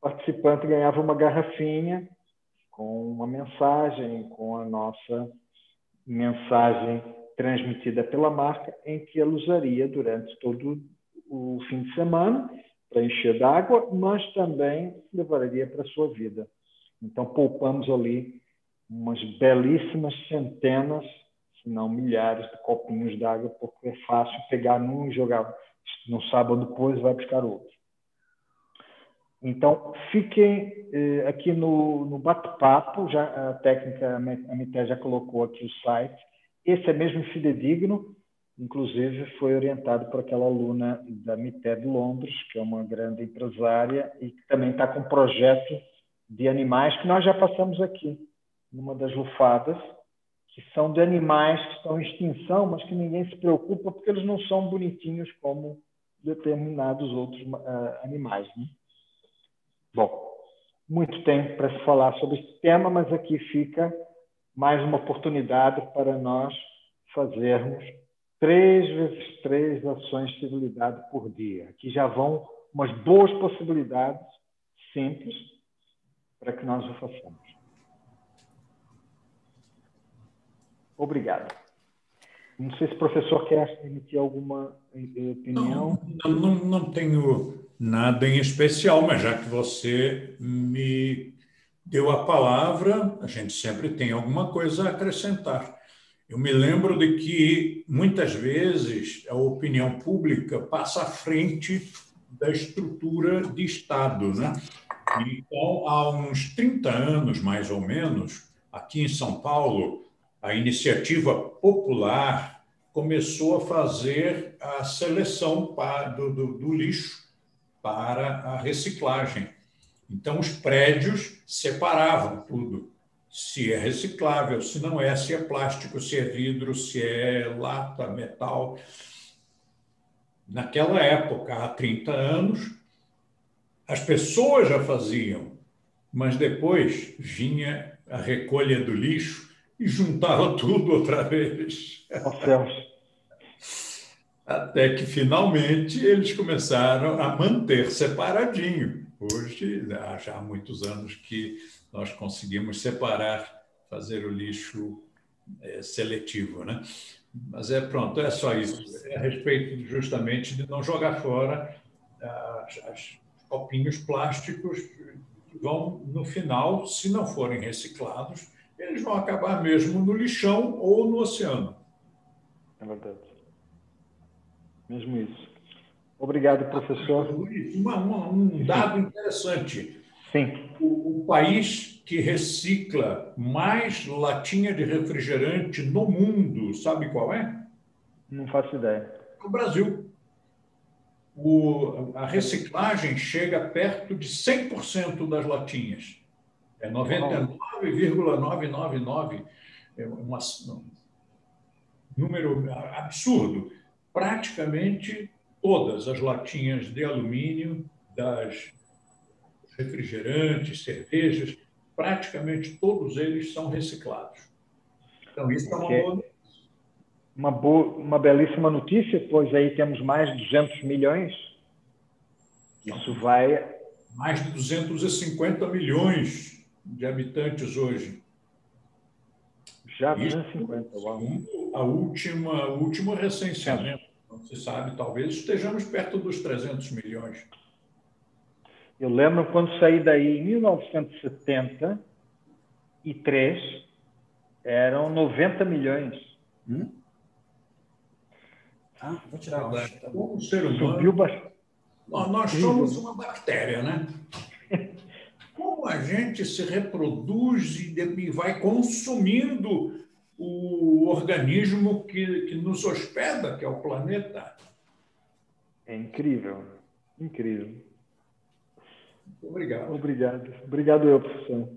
participante ganhava uma garrafinha com uma mensagem, com a nossa mensagem transmitida pela marca, em que ela usaria durante todo o fim de semana para encher d'água, mas também levaria para a sua vida. Então, poupamos ali umas belíssimas centenas, se não milhares de copinhos d'água, porque é fácil pegar num e jogar no sábado depois vai buscar outro. Então, fiquem eh, aqui no, no bate-papo, já a técnica, a Mité já colocou aqui o site. Esse é mesmo fidedigno, inclusive foi orientado por aquela aluna da Mité de Londres, que é uma grande empresária e que também está com um projeto de animais que nós já passamos aqui, numa das lufadas, que são de animais que estão em extinção, mas que ninguém se preocupa porque eles não são bonitinhos como determinados outros uh, animais. Né? Bom, muito tempo para se falar sobre esse tema, mas aqui fica mais uma oportunidade para nós fazermos três vezes três ações de civilidade por dia. Aqui já vão umas boas possibilidades simples para que nós o façamos. Obrigado. Não sei se o professor quer emitir alguma eh, opinião. Não, não, não tenho nada em especial, mas já que você me deu a palavra, a gente sempre tem alguma coisa a acrescentar. Eu me lembro de que muitas vezes a opinião pública passa à frente da estrutura de Estado, né? Então, há uns 30 anos, mais ou menos, aqui em São Paulo, a iniciativa popular começou a fazer a seleção do, do, do lixo para a reciclagem. Então, os prédios separavam tudo. Se é reciclável, se não é, se é plástico, se é vidro, se é lata, metal. Naquela época, há 30 anos, as pessoas já faziam, mas depois vinha a recolha do lixo e juntava *laughs* tudo outra vez. Até que finalmente eles começaram a manter separadinho. Hoje, já há muitos anos que nós conseguimos separar, fazer o lixo é, seletivo, né? Mas é pronto, é só isso. É a respeito justamente de não jogar fora as, as copinhos plásticos vão, no final, se não forem reciclados, eles vão acabar mesmo no lixão ou no oceano. É verdade. Mesmo isso. Obrigado, professor. Uma, uma, um dado interessante. Sim. O, o, país que recicla mais latinha de refrigerante no mundo, sabe qual é? Não faço ideia. O Brasil. O, a reciclagem chega perto de 100% das latinhas. É 99,999. É um número absurdo. Praticamente todas as latinhas de alumínio das refrigerantes, cervejas, praticamente todos eles são reciclados. Então, isso é uma boa uma, boa, uma belíssima notícia, pois aí temos mais de 200 milhões. Isso vai. Mais de 250 milhões de habitantes hoje. Já 250, uau. A última, o último recenseamento, não se sabe, talvez estejamos perto dos 300 milhões. Eu lembro quando saí daí em 1973, eram 90 milhões. Hum? Ah, vou tirar o Como ser humano, Subiu bastante. Nós somos uma bactéria, né? *laughs* Como a gente se reproduz e vai consumindo o organismo que, que nos hospeda, que é o planeta. É incrível, incrível. Obrigado. Obrigado. Obrigado eu, professor.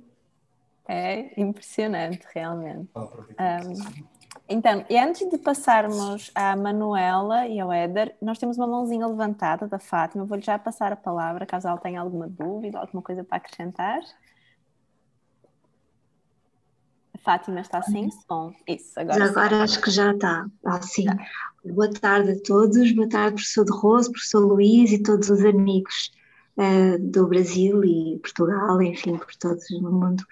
É impressionante, realmente. Um, então, e antes de passarmos à Manuela e ao Éder, nós temos uma mãozinha levantada da Fátima. Vou-lhe já passar a palavra, caso ela tenha alguma dúvida, alguma coisa para acrescentar. A Fátima está sem som. Isso, agora. Agora acho que já está. Ah, sim. Tá. Boa tarde a todos. Boa tarde, professor de Rose, professor Luís e todos os amigos uh, do Brasil e Portugal, enfim, por todos no mundo.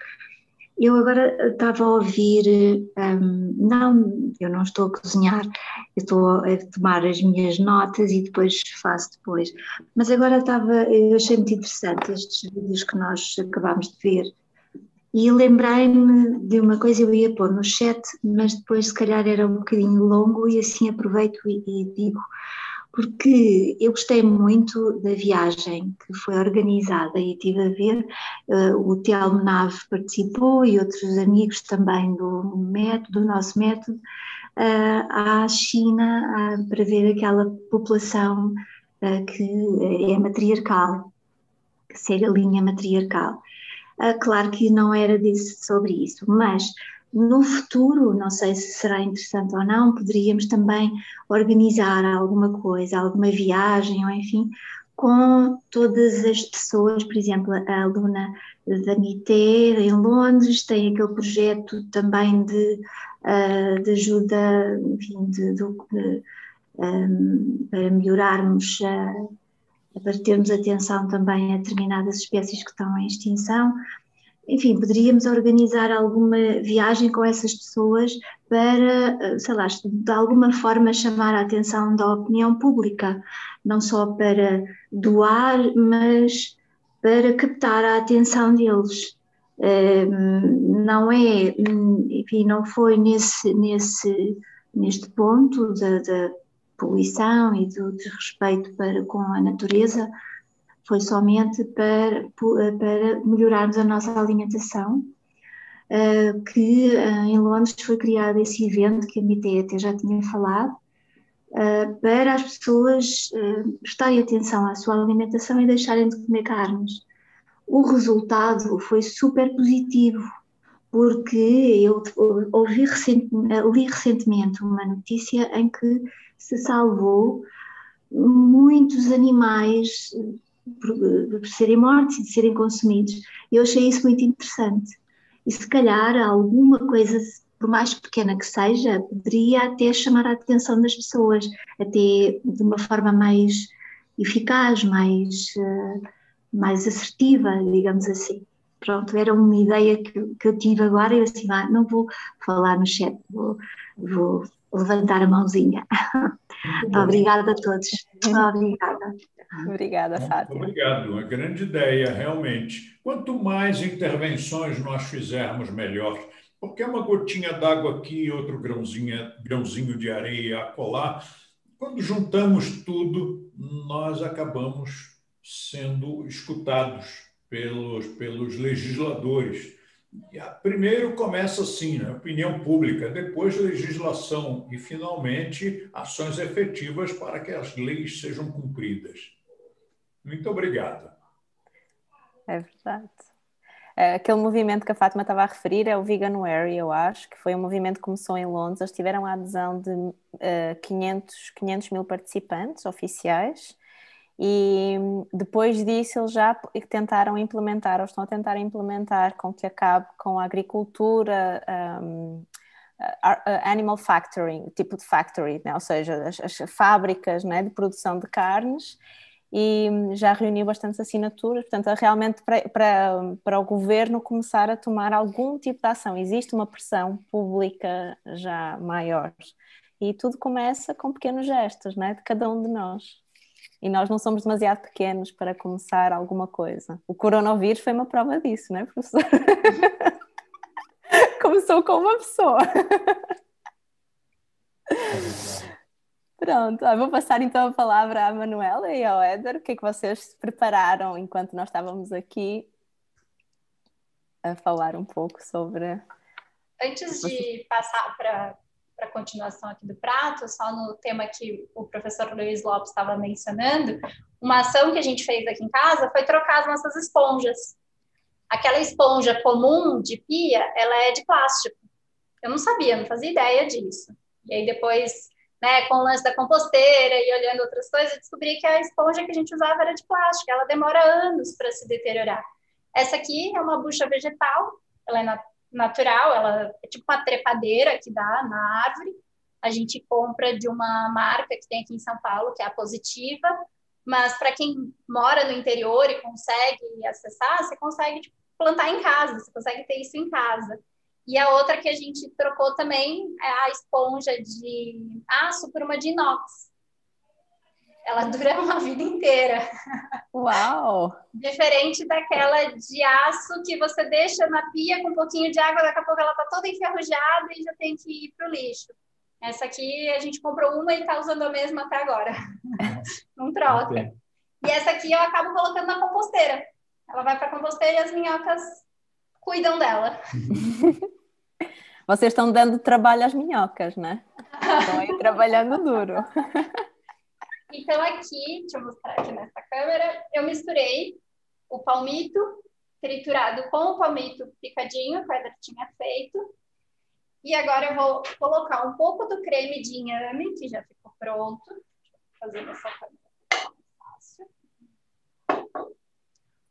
Eu agora estava a ouvir, um, não, eu não estou a cozinhar, eu estou a tomar as minhas notas e depois faço depois. Mas agora estava, eu achei muito interessante estes vídeos que nós acabámos de ver e lembrei-me de uma coisa eu ia pôr no chat, mas depois se calhar era um bocadinho longo e assim aproveito e, e digo porque eu gostei muito da viagem que foi organizada e tive a ver, uh, o Telmo Nave participou e outros amigos também do método, do nosso método, uh, à China uh, para ver aquela população que é matriarcal, que segue a linha matriarcal. claro que não era disso, sobre isso, mas no futuro, não sei se será interessante ou não, poderíamos também organizar alguma coisa, alguma viagem, ou enfim, com todas as pessoas, por exemplo, a aluna da MITE em Londres tem aquele projeto também de, uh, de ajuda, enfim, de, de, de um, para melhorarmos, para termos atenção também a determinadas espécies que estão em extinção enfim, poderíamos organizar alguma viagem com essas pessoas para, eh, sei lá, de alguma forma chamar a atenção da opinião pública, não só para doar, mas para captar a atenção deles. Ehm, não é, enfim, não foi nesse, nesse, neste ponto da, da poluição e do desrespeito para com a natureza foi somente para, para melhorarmos a nossa alimentação, eh, que eh, em Londres foi criado esse evento que a MITE até já tinha falado, eh, para as pessoas prestarem atenção à sua alimentação e deixarem de comer carnes. O resultado foi super positivo, porque eu ouvi recent, li recentemente uma notícia em que se salvou muitos animais por, serem mortos e de serem consumidos. Eu achei isso muito interessante. E se calhar alguma coisa por mais pequena que seja, poderia até chamar a atenção das pessoas, até de uma forma mais eficaz, mais, uh, mais assertiva, digamos assim. Pronto, era uma ideia que, que eu tive agora e eu assim, ah, não vou falar no chat, vou, vou levantar a mãozinha. *laughs* Obrigada a todos. *laughs* Obrigada. *laughs* Obrigada, Fátima. Obrigado, uma grande ideia, realmente. Quanto mais intervenções nós fizermos, melhor. Porque uma gotinha d'água aqui, outro grãozinho, grãozinho de areia a colar. Quando juntamos tudo, nós acabamos sendo escutados pelos, pelos legisladores. Primeiro começa assim, né? opinião pública, depois legislação e, finalmente, ações efetivas para que as leis sejam cumpridas. Muito obrigado. É verdade. É, aquele movimento que a Fátima estava a referir é o Veganuary, eu acho, que foi um movimento que começou em Londres. Eles tiveram a adesão de uh, 500, 500 mil participantes oficiais e depois disso eles já tentaram implementar, ou estão a tentar implementar com que acabe com a agricultura um, animal factory, tipo de factory, né? ou seja, as, as fábricas né, de produção de carnes e já reuniu bastantes assinaturas, portanto, é realmente para, para, para o governo começar a tomar algum tipo de ação. Existe uma pressão pública já maior e tudo começa com pequenos gestos né, de cada um de nós. E nós não somos demasiado pequenos para começar alguma coisa. O coronavírus foi uma prova disso, não é, professor? *laughs* Começou com uma pessoa. Pronto, vou passar então a palavra à Manuela e ao Éder. O que é que vocês prepararam enquanto nós estávamos aqui a falar um pouco sobre. Antes de passar para para a continuação aqui do prato, só no tema que o professor Luiz Lopes estava mencionando, uma ação que a gente fez aqui em casa foi trocar as nossas esponjas. Aquela esponja comum de pia, ela é de plástico. Eu não sabia, não fazia ideia disso. E aí depois, né, com o lance da composteira e olhando outras coisas, descobri que a esponja que a gente usava era de plástico. Ela demora anos para se deteriorar. Essa aqui é uma bucha vegetal, ela é natural, ela é tipo uma trepadeira que dá na árvore. A gente compra de uma marca que tem aqui em São Paulo, que é a Positiva, mas para quem mora no interior e consegue acessar, você consegue tipo, plantar em casa, você consegue ter isso em casa. E a outra que a gente trocou também é a esponja de aço por uma de inox ela *laughs* dura uma vida inteira. Uau! Diferente daquela de aço que você deixa na pia com um pouquinho de água, daqui a pouco ela tá toda enferrujada e já tem que ir pro lixo. Essa aqui a gente comprou uma e tá usando a mesma até agora. *laughs* Não troca. E essa aqui eu acabo colocando na composteira. Ela vai para composteira e as minhocas cuidam dela. *laughs* Vocês estão dando trabalho às minhocas, né? Estão aí trabalhando duro. Então, aqui, deixa eu mostrar aqui nessa câmera, eu misturei o palmito triturado com o palmito picadinho, que o Eder tinha feito. E agora eu vou colocar um pouco do creme de inhame, que já ficou pronto. Deixa eu fazer nessa câmera.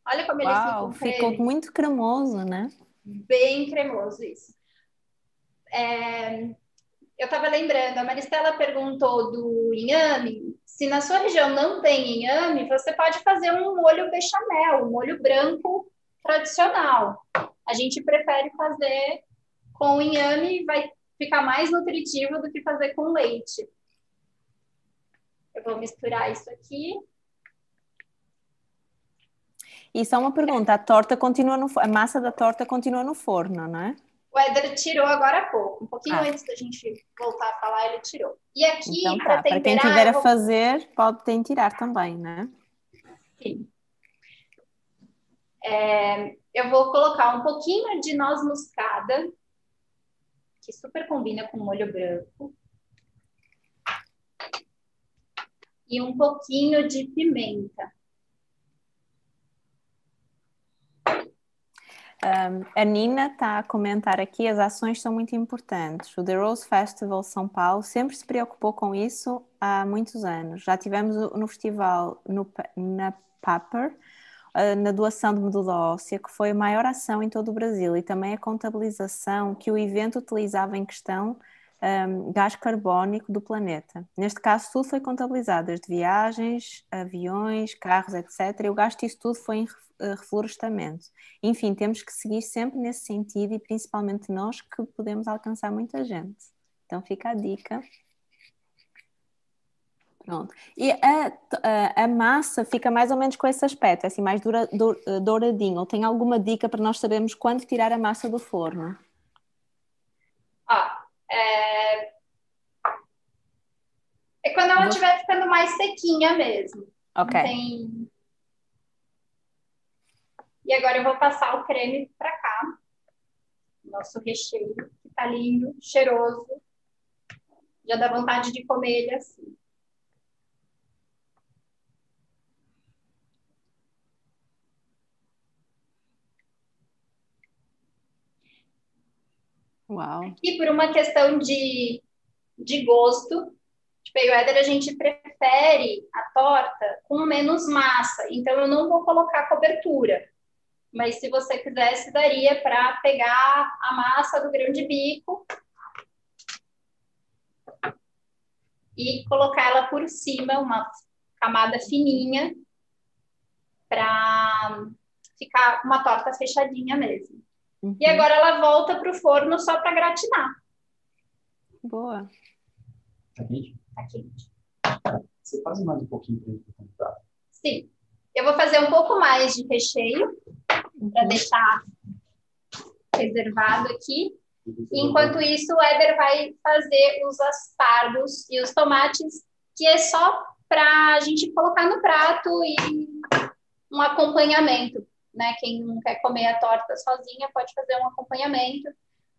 Olha como Uau, ele fica. Ficou muito cremoso, né? Bem cremoso, isso. É, eu estava lembrando, a Maristela perguntou do inhame, se na sua região não tem inhame, você pode fazer um molho bechamel, um molho branco tradicional. A gente prefere fazer com inhame, vai ficar mais nutritivo do que fazer com leite. Eu vou misturar isso aqui. E só uma pergunta, a torta continua no, a massa da torta continua no forno, não é? O Éder tirou agora há pouco, um pouquinho ah. antes da gente voltar a falar, ele tirou. E aqui, então, para tá. temperar... Para quem tiver a fazer, pode ter tirar também, né? Sim. É, eu vou colocar um pouquinho de noz moscada, que super combina com molho branco. E um pouquinho de pimenta. Um, a Nina está a comentar aqui, as ações são muito importantes. O The Rose Festival São Paulo sempre se preocupou com isso há muitos anos. Já tivemos no festival no, na Paper uh, na doação de medula óssea, que foi a maior ação em todo o Brasil, e também a contabilização que o evento utilizava em questão um, gás carbónico do planeta. Neste caso, tudo foi contabilizado, desde viagens, aviões, carros, etc. E o gasto disso tudo foi em reflorestamento. Enfim, temos que seguir sempre nesse sentido e principalmente nós que podemos alcançar muita gente. Então fica a dica. Pronto. E a, a, a, massa fica mais ou menos com esse aspecto, assim, mais dura, eh, douradinho. Ou tem alguma dica para nós sabermos quando tirar a massa do forno? Ah, é, é quando ela estiver ficando mais sequinha mesmo. Ok. Tem... E agora eu vou passar o creme para cá. Nosso recheio, que tá lindo, cheiroso. Já dá vontade de comer ele assim. Uau. E por uma questão de, de gosto, tipo, eu Éder, a gente prefere a torta com menos massa. Então, eu não vou colocar cobertura. Mas se você quisesse, daria para pegar a massa do grão de bico e colocar ela por cima, uma camada fininha, para ficar uma torta fechadinha mesmo. Uhum. E agora ela volta para o forno só para gratinar. Boa. Tá quente? Tá quente. Você faz mais um pouquinho para Sim. Eu vou fazer um pouco mais de recheio uhum. para deixar reservado aqui. Enquanto isso, o Eber vai fazer os aspargos e os tomates, que é só para a gente colocar no prato e um acompanhamento né? Quem não quer comer a torta sozinha pode fazer um acompanhamento.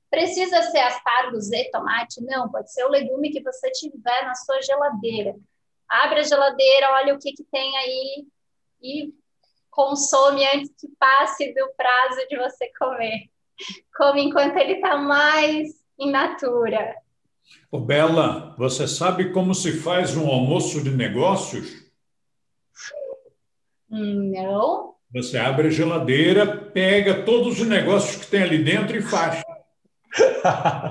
Precisa ser aspargos e tomate? Não, pode ser o legume que você tiver na sua geladeira. Abre a geladeira, olha o que, que tem aí e consome antes que passe do prazo de você comer. Come enquanto ele está mais in natura. Ô Bela, você sabe como se faz um almoço de negócios? Não. Você abre a geladeira, pega todos os negócios que tem ali dentro e faz.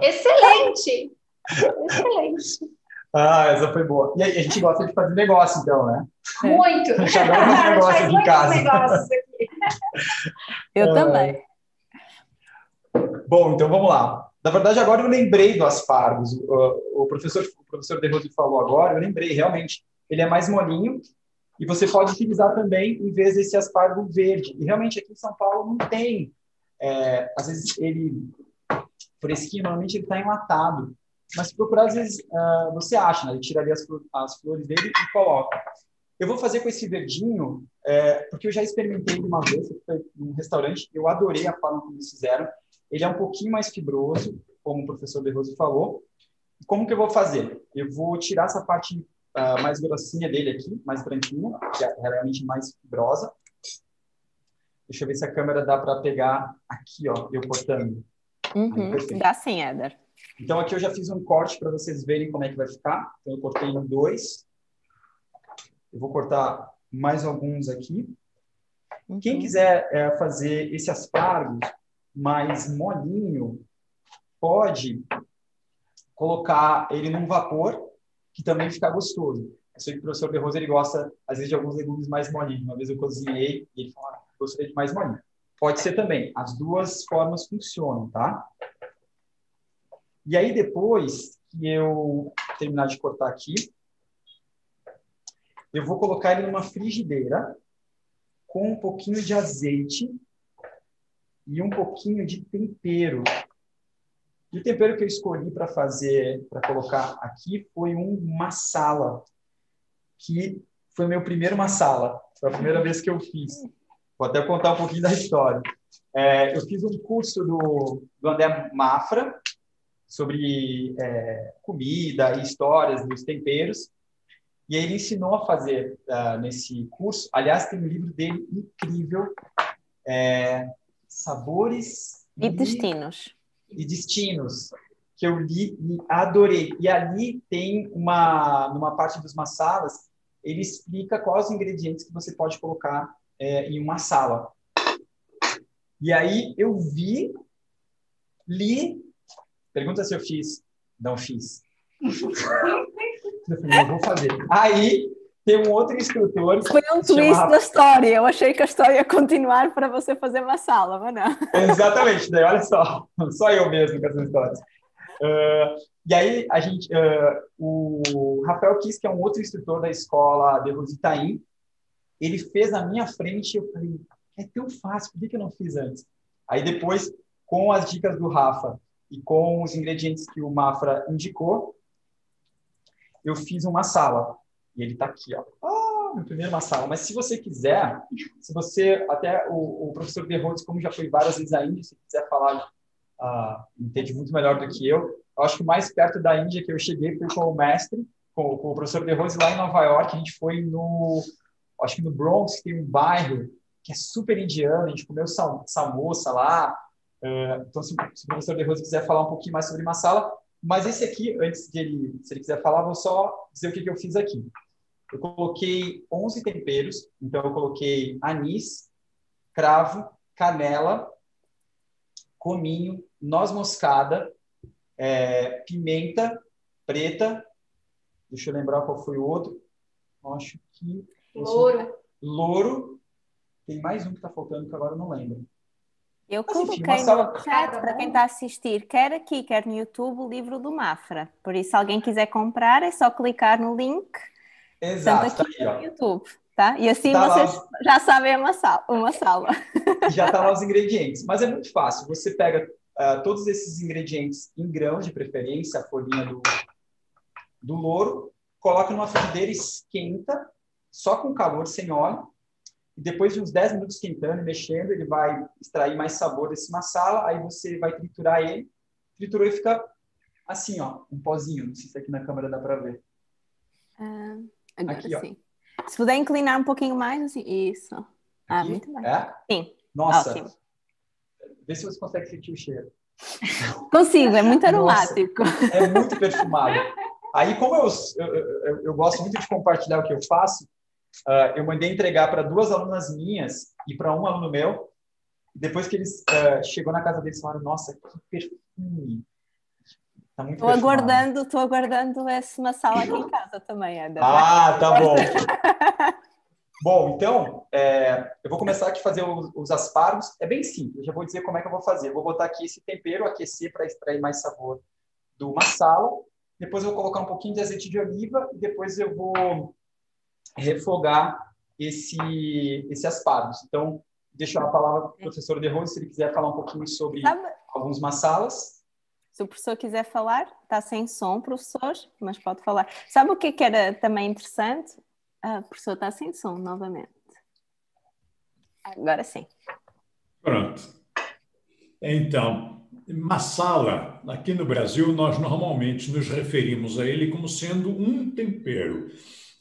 Excelente! Excelente. Ah, essa foi boa. E a gente gosta de fazer negócio, então, né? Muito! A gente adora *laughs* negócio de casa. *laughs* Eu é... também. Bom, então vamos lá. Na verdade, agora eu lembrei do aspargos. O, professor, o professor De Rose falou agora, eu lembrei, realmente. Ele é mais molinho, e você pode utilizar também em vez desse aspargo verde. E realmente aqui em São Paulo não tem. É, às vezes ele fresquinho, normalmente ele está enlatado. Mas se procurar, às vezes uh, você acha, né? Ele tira ali as, as, flores dele e coloca. Eu vou fazer com esse verdinho, é, porque eu já experimentei uma vez, foi num restaurante, eu adorei a forma como eles fizeram. Ele é um pouquinho mais fibroso, como o professor De Rose falou. Como que eu vou fazer? Eu vou tirar essa parte uh, mais grossinha dele aqui, mais branquinha, que é realmente mais fibrosa. Deixa eu ver se a câmera dá para pegar aqui, ó, eu cortando. Uhum, dá sim, Éder. Então aqui eu já fiz um corte para vocês verem como é que vai ficar. Então eu cortei em dois. Eu vou cortar mais alguns aqui. Uhum. Quem quiser é, fazer esse aspargos mais molinho, pode colocar ele num vapor que também fica gostoso. Eu sei que o professor De Rosa, ele gosta, às vezes, de alguns legumes mais molinhos. Uma vez eu cozinhei e ele falou, ah, gostaria de mais molinho. Pode ser também. As duas formas funcionam, tá? E aí, depois que eu terminar de cortar aqui, eu vou colocar ele numa frigideira com um pouquinho de azeite e um pouquinho de tempero e o tempero que eu escolhi para fazer, para colocar aqui, foi um masala, que foi meu primeiro masala. Foi a primeira vez que eu fiz. Vou até contar um pouquinho da história. É, eu fiz um curso do, do André Mafra sobre é, comida e histórias dos temperos. E ele ensinou a fazer uh, nesse curso. Aliás, tem um livro dele incrível, é, Sabores e Destinos e Destinos, que eu li e adorei. E ali tem uma, numa parte dos massalas, ele explica quais os ingredientes que você pode colocar é, em uma sala. E aí eu vi, li, pergunta se eu fiz, não fiz. *laughs* eu vou fazer. Aí tem um outro instrutor. Foi um twist da história. Eu achei que a história ia continuar para você fazer uma sala, mas não. Exatamente. Daí, olha só, *laughs* só eu mesmo com essas histórias. Uh, e aí a gente, uh, o Rafael Kiss, que é um outro instrutor da escola de Rositaim, ele fez na minha frente. Eu falei, é tão fácil, por que, que eu não fiz antes? Aí depois, com as dicas do Rafa e com os ingredientes que o Mafra indicou, eu fiz uma sala. E ele está aqui, ó. Ah, meu primeiro uma sala. Mas se você quiser, se você, até o, o professor De Rhodes, como já foi várias vezes à Índia, se quiser falar, uh, entende muito melhor do que eu. Eu acho que o mais perto da Índia que eu cheguei foi com o mestre, com, com o professor De Rhodes lá em Nova York. A gente foi no, acho que no Bronx, tem um bairro que é super indiano, a gente comeu samosa lá. Uh, então, se, se, o professor De Rose quiser falar um pouquinho mais sobre Massala, mas esse aqui, antes de ele, se ele quiser falar, vou só dizer o que, que eu fiz aqui. Eu coloquei 11 temperos, então eu coloquei anis, cravo, canela, cominho, noz moscada, é, pimenta preta, deixa eu lembrar qual foi o outro, acho que... Louro. Louro, tem mais um que está faltando que agora eu não lembro. Eu Mas, coloquei enfim, sala... no chat para quem está a assistir, quer aqui, quer no YouTube, o livro do Mafra. Por isso, se alguém quiser comprar, é só clicar no link. Exato, tanto aqui tá aí, no YouTube. Tá? E assim tá vocês lá. já sabem uma sala. Uma sala. Já está lá os ingredientes. Mas é muito fácil. Você pega uh, todos esses ingredientes em grãos, de preferência, a folhinha do, do louro, coloca numa frigideira, esquenta, só com calor, sem óleo, e depois de uns 10 minutos esquentando e mexendo, ele vai extrair mais sabor desse massala, aí você vai triturar ele. Triturou e fica assim, ó, um pozinho. Não sei se aqui na câmera dá para ver. Ah, agora aqui, sim. Ó. Se puder inclinar um pouquinho mais, assim, isso. Ah, aqui? muito bem. É? Sim. Nossa. Ótimo. Vê se você consegue sentir o cheiro. *laughs* Consigo, é muito aromático. Nossa, é muito perfumado. Aí, como eu, eu, eu, eu gosto muito de compartilhar o que eu faço, uh, eu mandei entregar para duas alunas minhas e para um aluno meu. Depois que eles uh, chegou na casa deles, falaram: Nossa, que perfume! Tá muito Estou aguardando, estou aguardando essa sala aqui em casa também, Eda. Ah, tá bom. *laughs* bom, então, é, eu vou começar aqui a fazer os, os aspargos. É bem simples, já vou dizer como é que eu vou fazer. Eu vou botar aqui esse tempero, aquecer para extrair mais sabor do massala. Depois eu vou colocar um pouquinho de azeite de oliva e depois eu vou refogar esse, esse aspargos. Então, deixo a palavra para o professor De Rose, se ele quiser falar um pouquinho sobre Sabe? alguns massalas. Se o professor quiser falar, está sem som, professor, mas pode falar. Sabe o que, é que era também interessante? Ah, o professor está sem som novamente. Agora sim. Pronto. Então, massala, aqui no Brasil, nós normalmente nos referimos a ele como sendo um tempero.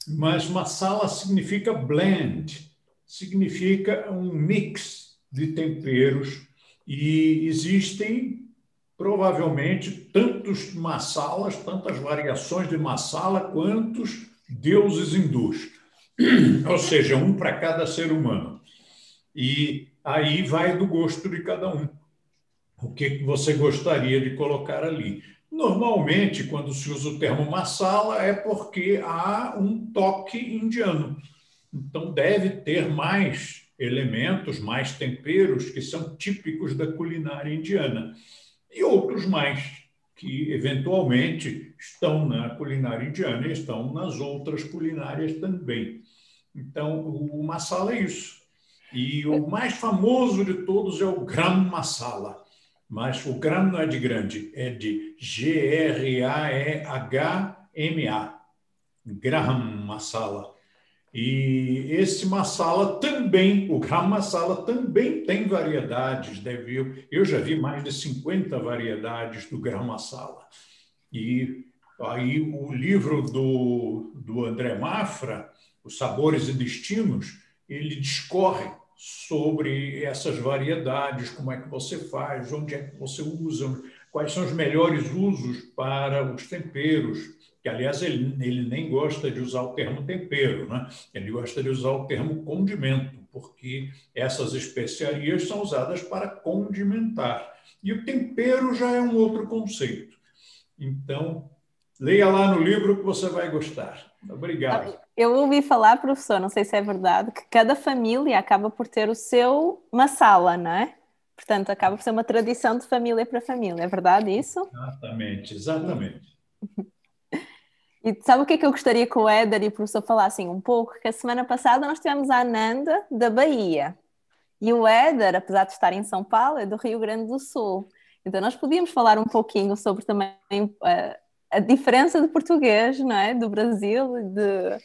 Mas masala significa blend, significa um mix de temperos e existem provavelmente tantos masalas, tantas variações de masala quantos deuses hindus. *clears throat* Ou seja, um para cada ser humano. E aí vai do gosto de cada um. O que você gostaria de colocar ali? Normalmente, quando se usa o termo masala, é porque há um toque indiano. Então, deve ter mais elementos, mais temperos que são típicos da culinária indiana. E outros mais, que eventualmente estão na culinária indiana e estão nas outras culinárias também. Então, o masala é isso. E o mais famoso de todos é o gram masala mas o grano não é de grande, é de G-R-A-E-H-M-A, Graham Masala. E esse masala também, o Graham Masala também tem variedades, deve, eu já vi mais de 50 variedades do Graham Masala. E aí o livro do, do André Mafra, Os Sabores e Destinos, ele discorre sobre essas variedades, como é que você faz, onde é que você usa, quais são os melhores usos para os temperos. que aliás ele, ele nem gosta de usar o termo tempero, né? ele gosta de usar o termo condimento, porque essas especiarias são usadas para condimentar. E o tempero já é um outro conceito. Então, leia lá no livro que você vai gostar. Obrigado. Eu ouvi falar, professor, não sei se é verdade, que cada família acaba por ter o seu masala, não é? Portanto, acaba por ser uma tradição de família para família. É verdade isso? Exatamente, exatamente. E sabe o que é que eu gostaria que o Éder e o professor falassem um pouco? Que a semana passada nós tivemos a Ananda da Bahia. E o Éder, apesar de estar em São Paulo, é do Rio Grande do Sul. Então nós podíamos falar um pouquinho sobre também uh, a diferença de português, não é? Do Brasil de,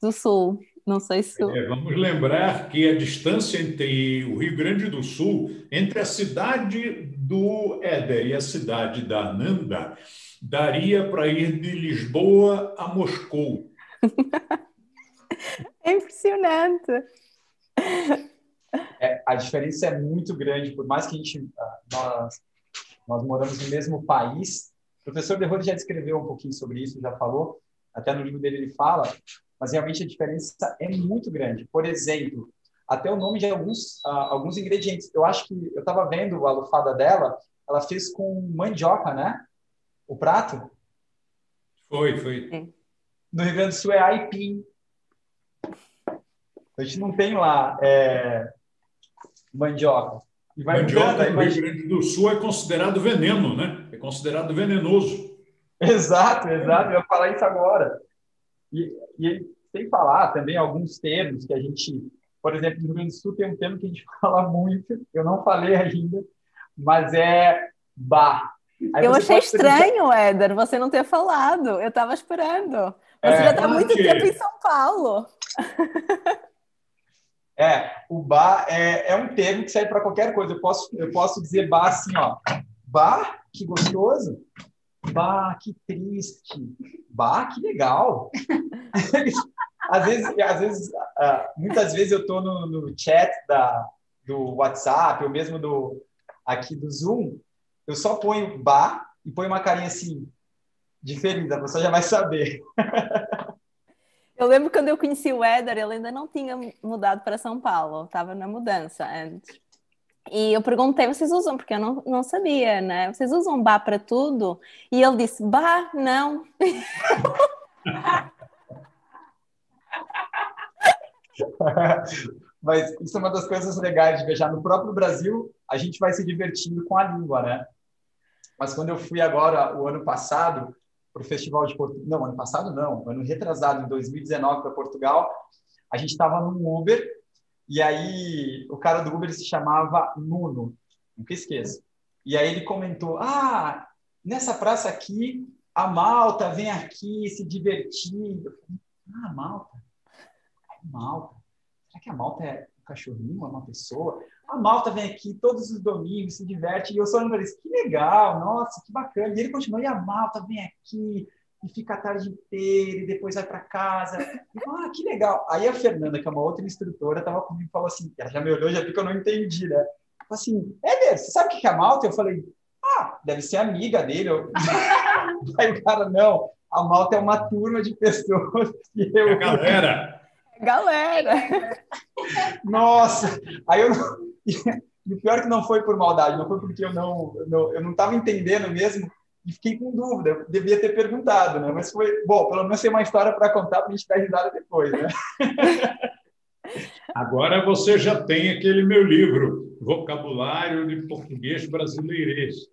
do Sul. Não sei se. É, vamos lembrar que a distância entre o Rio Grande do Sul, entre a cidade do Éder e a cidade da Ananda, daria para ir de Lisboa a Moscou. *laughs* É impressionante. É, a diferença é muito grande, por mais que a gente ah, nós, nós moramos no mesmo país. O professor Derrode já descreveu um pouquinho sobre isso, já falou, até no livro dele ele fala, mas realmente a diferença é muito grande. Por exemplo, até o nome de alguns, uh, alguns ingredientes. Eu acho que eu estava vendo a lufada dela, ela fez com mandioca, né? o prato? Foi, foi. No Rio Grande do Sul é aipim. A gente não tem lá é, mandioca. E vai mandioca no Rio Grande do Sul é considerado veneno, né? É considerado venenoso. Exato, exato. Eu ia falar isso agora. E, e sem falar também alguns termos que a gente, por exemplo, no Rio Grande do Sul tem um termo que a gente *laughs* fala muito, eu não falei ainda, mas é bar. Aí eu achei estranho, perguntar... Éder, você não ter falado. Eu estava esperando. Você é, já está há muito tempo em São Paulo. É, o bar é, é um termo que serve para qualquer coisa. Eu posso, eu posso dizer bar assim, ó. Bar, que gostoso. Bar, que triste. Bar, que legal. *laughs* às vezes, às vezes uh, muitas vezes eu estou no, no chat da, do WhatsApp, ou mesmo do, aqui do Zoom, eu só ponho bar e ponho uma carinha assim, feliz, a pessoa já vai saber. Eu lembro quando eu conheci o Éder, ele ainda não tinha mudado para São Paulo, estava na mudança antes. E eu perguntei, vocês usam? Porque eu não, não sabia, né? Vocês usam bar para tudo? E ele disse, bar, não. *laughs* Mas isso é uma das coisas legais de viajar. No próprio Brasil, a gente vai se divertindo com a língua, né? Mas quando eu fui agora, o ano passado, para o Festival de Portugal, não, ano passado não, ano retrasado, em 2019, para Portugal, a gente estava num Uber, e aí o cara do Uber se chamava Nuno, nunca esqueço. E aí ele comentou, ah, nessa praça aqui, a Malta vem aqui se divertir. Eu falei, ah, Malta? Malta? Será que a Malta é um cachorrinho, é uma pessoa? a malta vem aqui todos os domingos, se diverte, e eu só para que legal, nossa, que bacana. E ele continua, e a malta vem aqui e fica a tarde inteira, e depois vai para casa. Ah, que legal. Aí a Fernanda, que é uma outra instrutora, estava comigo e falou assim, ela já me olhou, já viu que eu não entendi, né? Falou assim, Éder, você sabe o que é a malta? Eu falei, ah, deve ser amiga dele. *laughs* Aí o cara, não, a malta é uma turma de pessoas que eu... É galera! Galera! Nossa! Aí eu não *laughs* e o pior é que não foi por maldade, não foi porque eu não não eu não estava entendendo mesmo e fiquei com dúvida. Eu devia ter perguntado, né? Mas foi bom, pelo menos tem uma história para contar para a gente dar risada depois, né? *laughs* Agora você já tem aquele meu livro, Vocabulário de Português Brasileirês,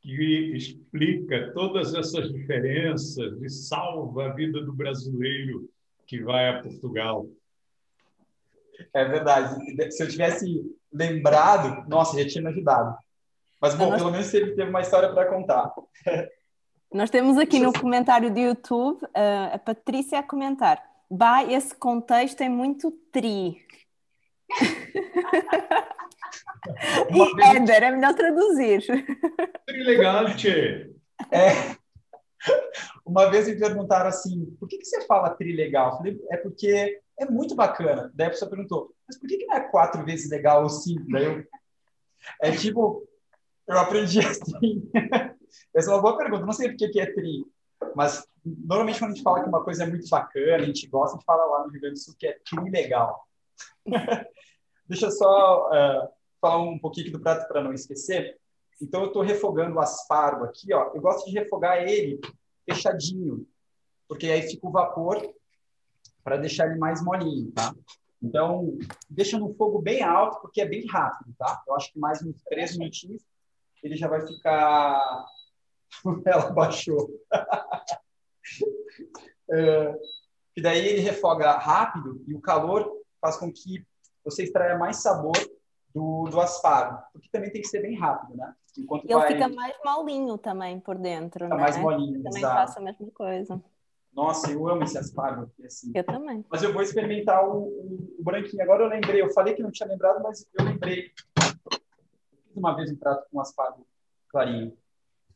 que explica todas essas diferenças e salva a vida do brasileiro que vai a Portugal. É verdade. Se eu tivesse lembrado, nossa, já tinha me ajudado. Mas, bom, nós... pelo menos ele teve uma história para contar. *laughs* Nós temos aqui no comentário do YouTube uh, a Patrícia a comentar. Bah, esse contexto é muito tri. *laughs* e Éder, é melhor traduzir. *laughs* Trilegal, tchê. É. Uma vez me perguntaram assim, por que, que você fala trilegal? Eu falei, é porque é muito bacana. Daí a pessoa perguntou, mas por que, que não é quatro vezes legal ou cinco? Daí eu, é tipo, eu aprendi *laughs* assim. Essa é uma boa pergunta. Não sei por que, é tri, mas normalmente quando a gente fala que uma coisa é muito bacana, a gente gosta, a gente fala lá no Rio Grande do Sul que é legal. *laughs* Deixa eu só uh, falar um pouquinho do prato para não esquecer. Então, eu estou refogando o aspargo aqui. Ó. Eu gosto de refogar ele fechadinho, porque aí fica o vapor para deixar ele mais molinho, tá? Então, deixa no fogo bem alto, porque é bem rápido, tá? Eu acho que mais uns três minutinhos ele já vai ficar... *laughs* Ela baixou. *laughs* é, e daí ele refoga rápido e o calor faz com que você extraia mais sabor do, do aspargo, porque também tem que ser bem rápido, né? Enquanto ele vai... fica mais molinho também por dentro, fica né? mais molinho, eu também exato. faço a mesma coisa. Nossa, eu amo esse aspargo aqui, assim. Eu também. Mas eu vou experimentar o, o, o, branquinho. Agora eu lembrei, eu falei que não tinha lembrado, mas eu lembrei. Fiz uma vez um prato com aspargo clarinho.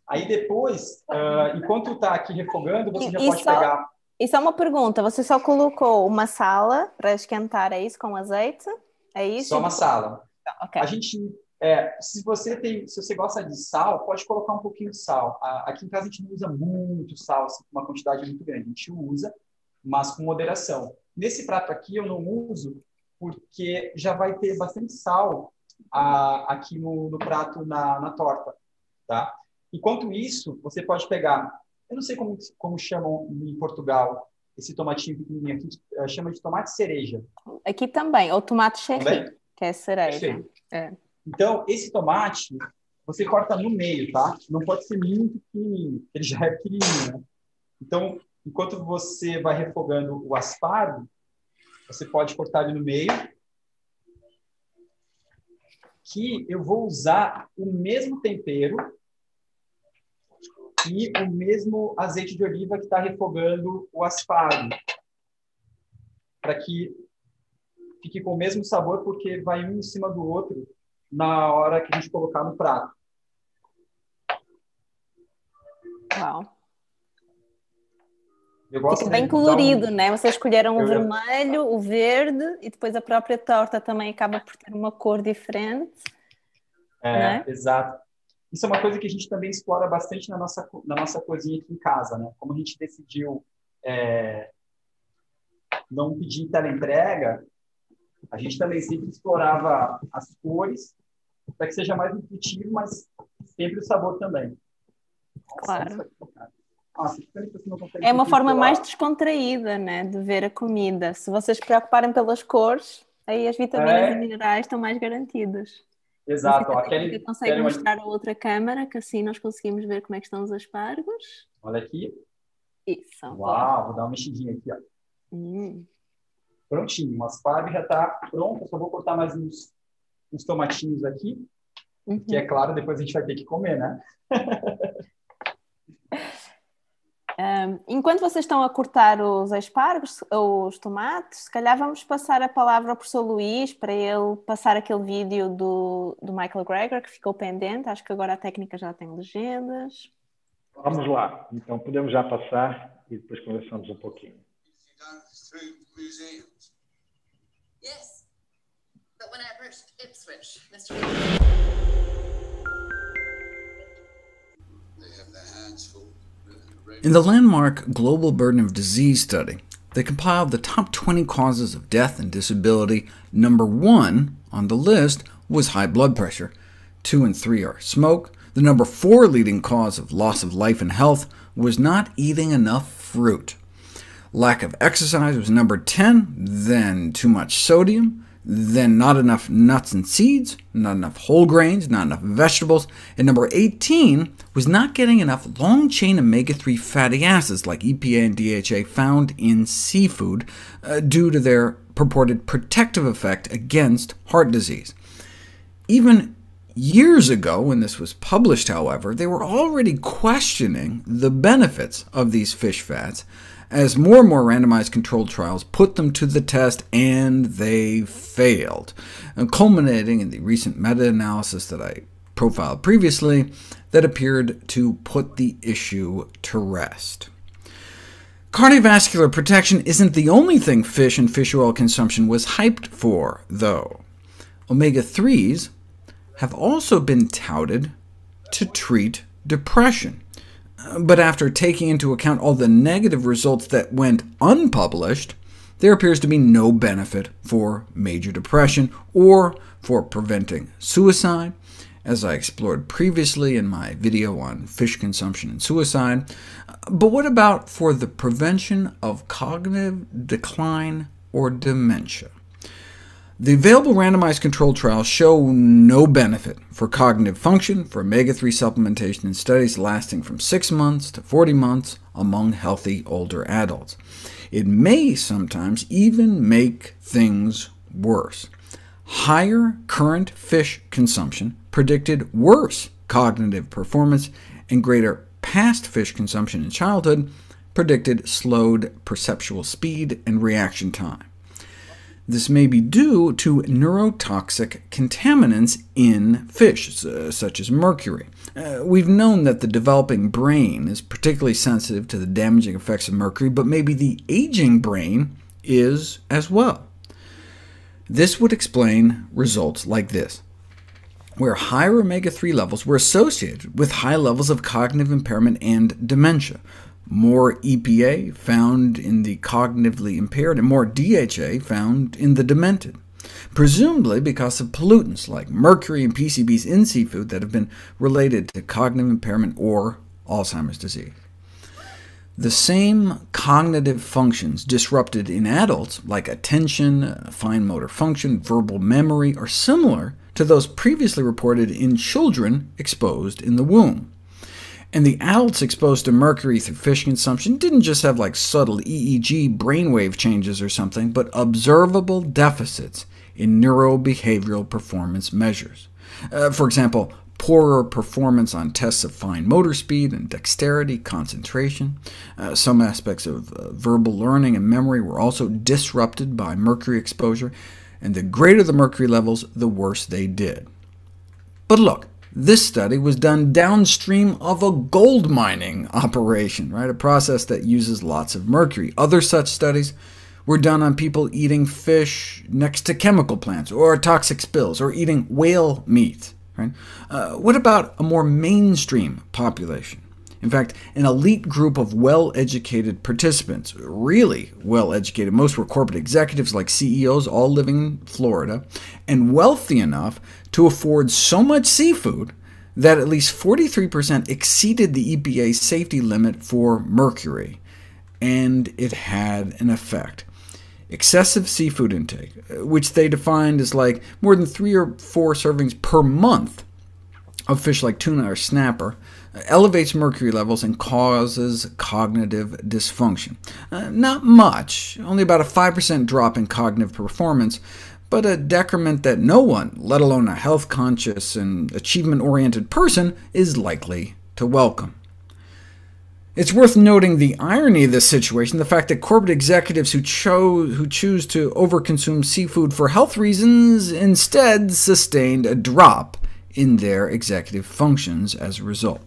Aí depois, uh, enquanto está aqui refogando, você e, já pode só, pegar. Isso é uma pergunta. Você só colocou uma sala para esquentar, é isso, com azeite? É isso? Só uma sala. Okay. A gente é, se você tem, se você gosta de sal, pode colocar um pouquinho de sal. Aqui em casa a gente não usa muito sal, assim, uma quantidade muito grande. A gente usa, mas com moderação. Nesse prato aqui eu não uso porque já vai ter bastante sal a, aqui no, no prato na, na, torta, tá? Enquanto isso, você pode pegar, eu não sei como, como chamam em Portugal esse tomatinho pequenininho aqui, eh, chama de tomate cereja. Aqui também, ou tomate cherry, que é cereja. É. Então, esse tomate, você corta no meio, tá? Não pode ser muito pequenininho, ele já é pequenininho, né? Então, enquanto você vai refogando o aspargo, você pode cortar ele no meio, que eu vou usar o mesmo tempero e o mesmo azeite de oliva que está refogando o aspargo, para que fique com o mesmo sabor, porque vai um em cima do outro na hora que a gente colocar no prato. Uau. Fica bem colorido, um... né? Vocês *laughs* escolheram o vermelho, o verde e depois a própria torta também acaba por ter uma cor diferente. É, né? exato. Isso é uma coisa que a gente também explora bastante na nossa, na nossa cozinha aqui em casa, né? Como a gente decidiu é, não pedir entrega, a gente também sempre explorava as cores para que seja mais intuitivo, mas sempre o sabor também. Claro. Nossa, é uma forma mais descontraída, né, de ver a comida. Se vocês se preocuparem pelas cores, aí as vitaminas é... e minerais estão mais garantidas. Exato. Ó, querem, consegue querem mostrar uma... a outra câmara, que assim nós conseguimos ver como é que estão os aspargos. Olha aqui. Isso. Uau, vou dar uma mexidinha aqui, ó. Hum. Prontinho, o aspargo já está pronto, só vou cortar mais uns uns tomatinhos aqui, uhum. que é claro, depois a gente vai ter que comer, né? *laughs* Um, enquanto vocês estão a cortar os aspargos, os tomates, se calhar vamos passar a palavra ao professor Luís para ele passar aquele vídeo do, do Michael Greger que ficou pendente. Acho que agora a técnica já tem legendas. Vamos lá, então podemos já passar e depois conversamos um pouquinho. Yes. But when I approached Ipswich, Mr. In the landmark Global Burden of Disease study, they compiled the top 20 causes of death and disability. Number one on the list was high blood pressure. Two and three are smoke. The number four leading cause of loss of life and health was not eating enough fruit. Lack of exercise was number 10, then too much sodium, then not enough nuts and seeds, not enough whole grains, not enough vegetables, and number 18 was not getting enough long-chain omega-3 fatty acids like EPA and DHA found in seafood uh, due to their purported protective effect against heart disease. Even years ago, when this was published, however, they were already questioning the benefits of these fish fats, as more and more randomized controlled trials put them to the test, and they failed, uh, culminating in the recent meta-analysis that I profiled previously that appeared to put the issue to rest. Cardiovascular protection isn't the only thing fish and fish oil consumption was hyped for, though. Omega-3s have also been touted to treat depression. But after taking into account all the negative results that went unpublished, there appears to be no benefit for major depression or for preventing suicide, as I explored previously in my video on fish consumption and suicide. But what about for the prevention of cognitive decline or dementia? The available randomized controlled trials show no benefit for cognitive function for omega-3 supplementation in studies lasting from 6 months to 40 months among healthy older adults. It may sometimes even make things worse. Higher current fish consumption predicted worse cognitive performance, and greater past fish consumption in childhood predicted slowed perceptual speed and reaction time. This may be due to neurotoxic contaminants in fish, such as mercury. Uh, we've known that the developing brain is particularly sensitive to the damaging effects of mercury, but maybe the aging brain is as well. This would explain results like this, where higher omega-3 levels were associated with high levels of cognitive impairment and dementia, more EPA found in the cognitively impaired, and more DHA found in the demented, presumably because of pollutants like mercury and PCBs in seafood that have been related to cognitive impairment or Alzheimer's disease. The same cognitive functions disrupted in adults, like attention, fine motor function, verbal memory, are similar to those previously reported in children exposed in the womb. And the adults exposed to mercury through fish consumption didn't just have like subtle EEG brainwave changes or something, but observable deficits in neurobehavioral performance measures. Uh, for example, poorer performance on tests of fine motor speed and dexterity, concentration. Uh, some aspects of uh, verbal learning and memory were also disrupted by mercury exposure, and the greater the mercury levels, the worse they did. But look, this study was done downstream of a gold mining operation, right? a process that uses lots of mercury. Other such studies were done on people eating fish next to chemical plants, or toxic spills, or eating whale meat. Right? Uh, what about a more mainstream population? In fact, an elite group of well-educated participants, really well-educated, most were corporate executives like CEOs, all living in Florida, and wealthy enough to afford so much seafood that at least 43% exceeded the EPA safety limit for mercury, and it had an effect. Excessive seafood intake, which they defined as like more than three or four servings per month of fish like tuna or snapper, elevates mercury levels and causes cognitive dysfunction. Uh, not much, only about a 5% drop in cognitive performance, but a decrement that no one, let alone a health-conscious and achievement-oriented person, is likely to welcome. It's worth noting the irony of this situation, the fact that corporate executives who, chose, who choose to overconsume seafood for health reasons instead sustained a drop in their executive functions as a result.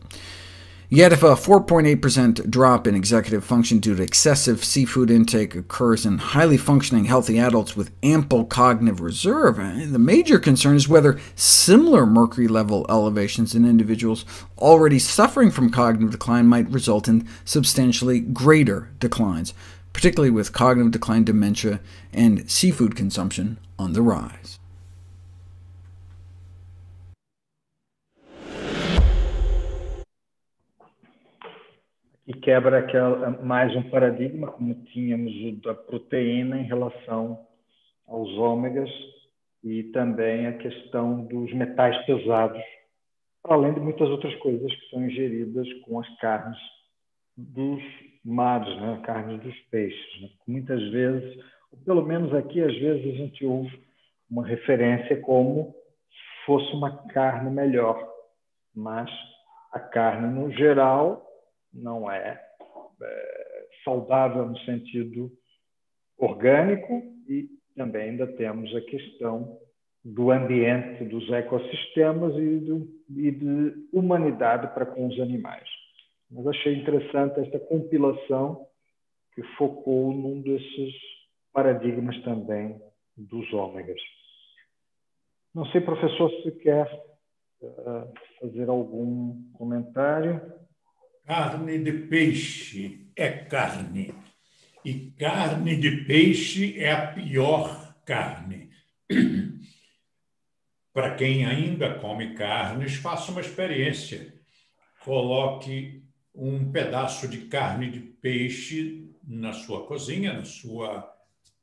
Yet if a 4.8% drop in executive function due to excessive seafood intake occurs in highly functioning healthy adults with ample cognitive reserve, eh, the major concern is whether similar mercury level elevations in individuals already suffering from cognitive decline might result in substantially greater declines, particularly with cognitive decline, dementia, and seafood consumption on the rise. E quebra aquela, mais um paradigma, como tínhamos o da proteína em relação aos ômegas, e também a questão dos metais pesados, além de muitas outras coisas que são ingeridas com as carnes dos mares, né? carnes dos peixes. Né? Muitas vezes, ou pelo menos aqui, às vezes a gente ouve uma referência como se fosse uma carne melhor, mas a carne, no geral, não é, é saudável no sentido orgânico e também ainda temos a questão do ambiente, dos ecossistemas e, do, e de humanidade para com os animais. Mas achei interessante esta compilação que focou num desses paradigmas também dos ômegas. Não sei, professor, se quer uh, fazer algum comentário. Carne de peixe é carne. E carne de peixe é a pior carne. *clears throat* Para quem ainda come carnes, faça uma experiência. Coloque um pedaço de carne de peixe na sua cozinha, na sua,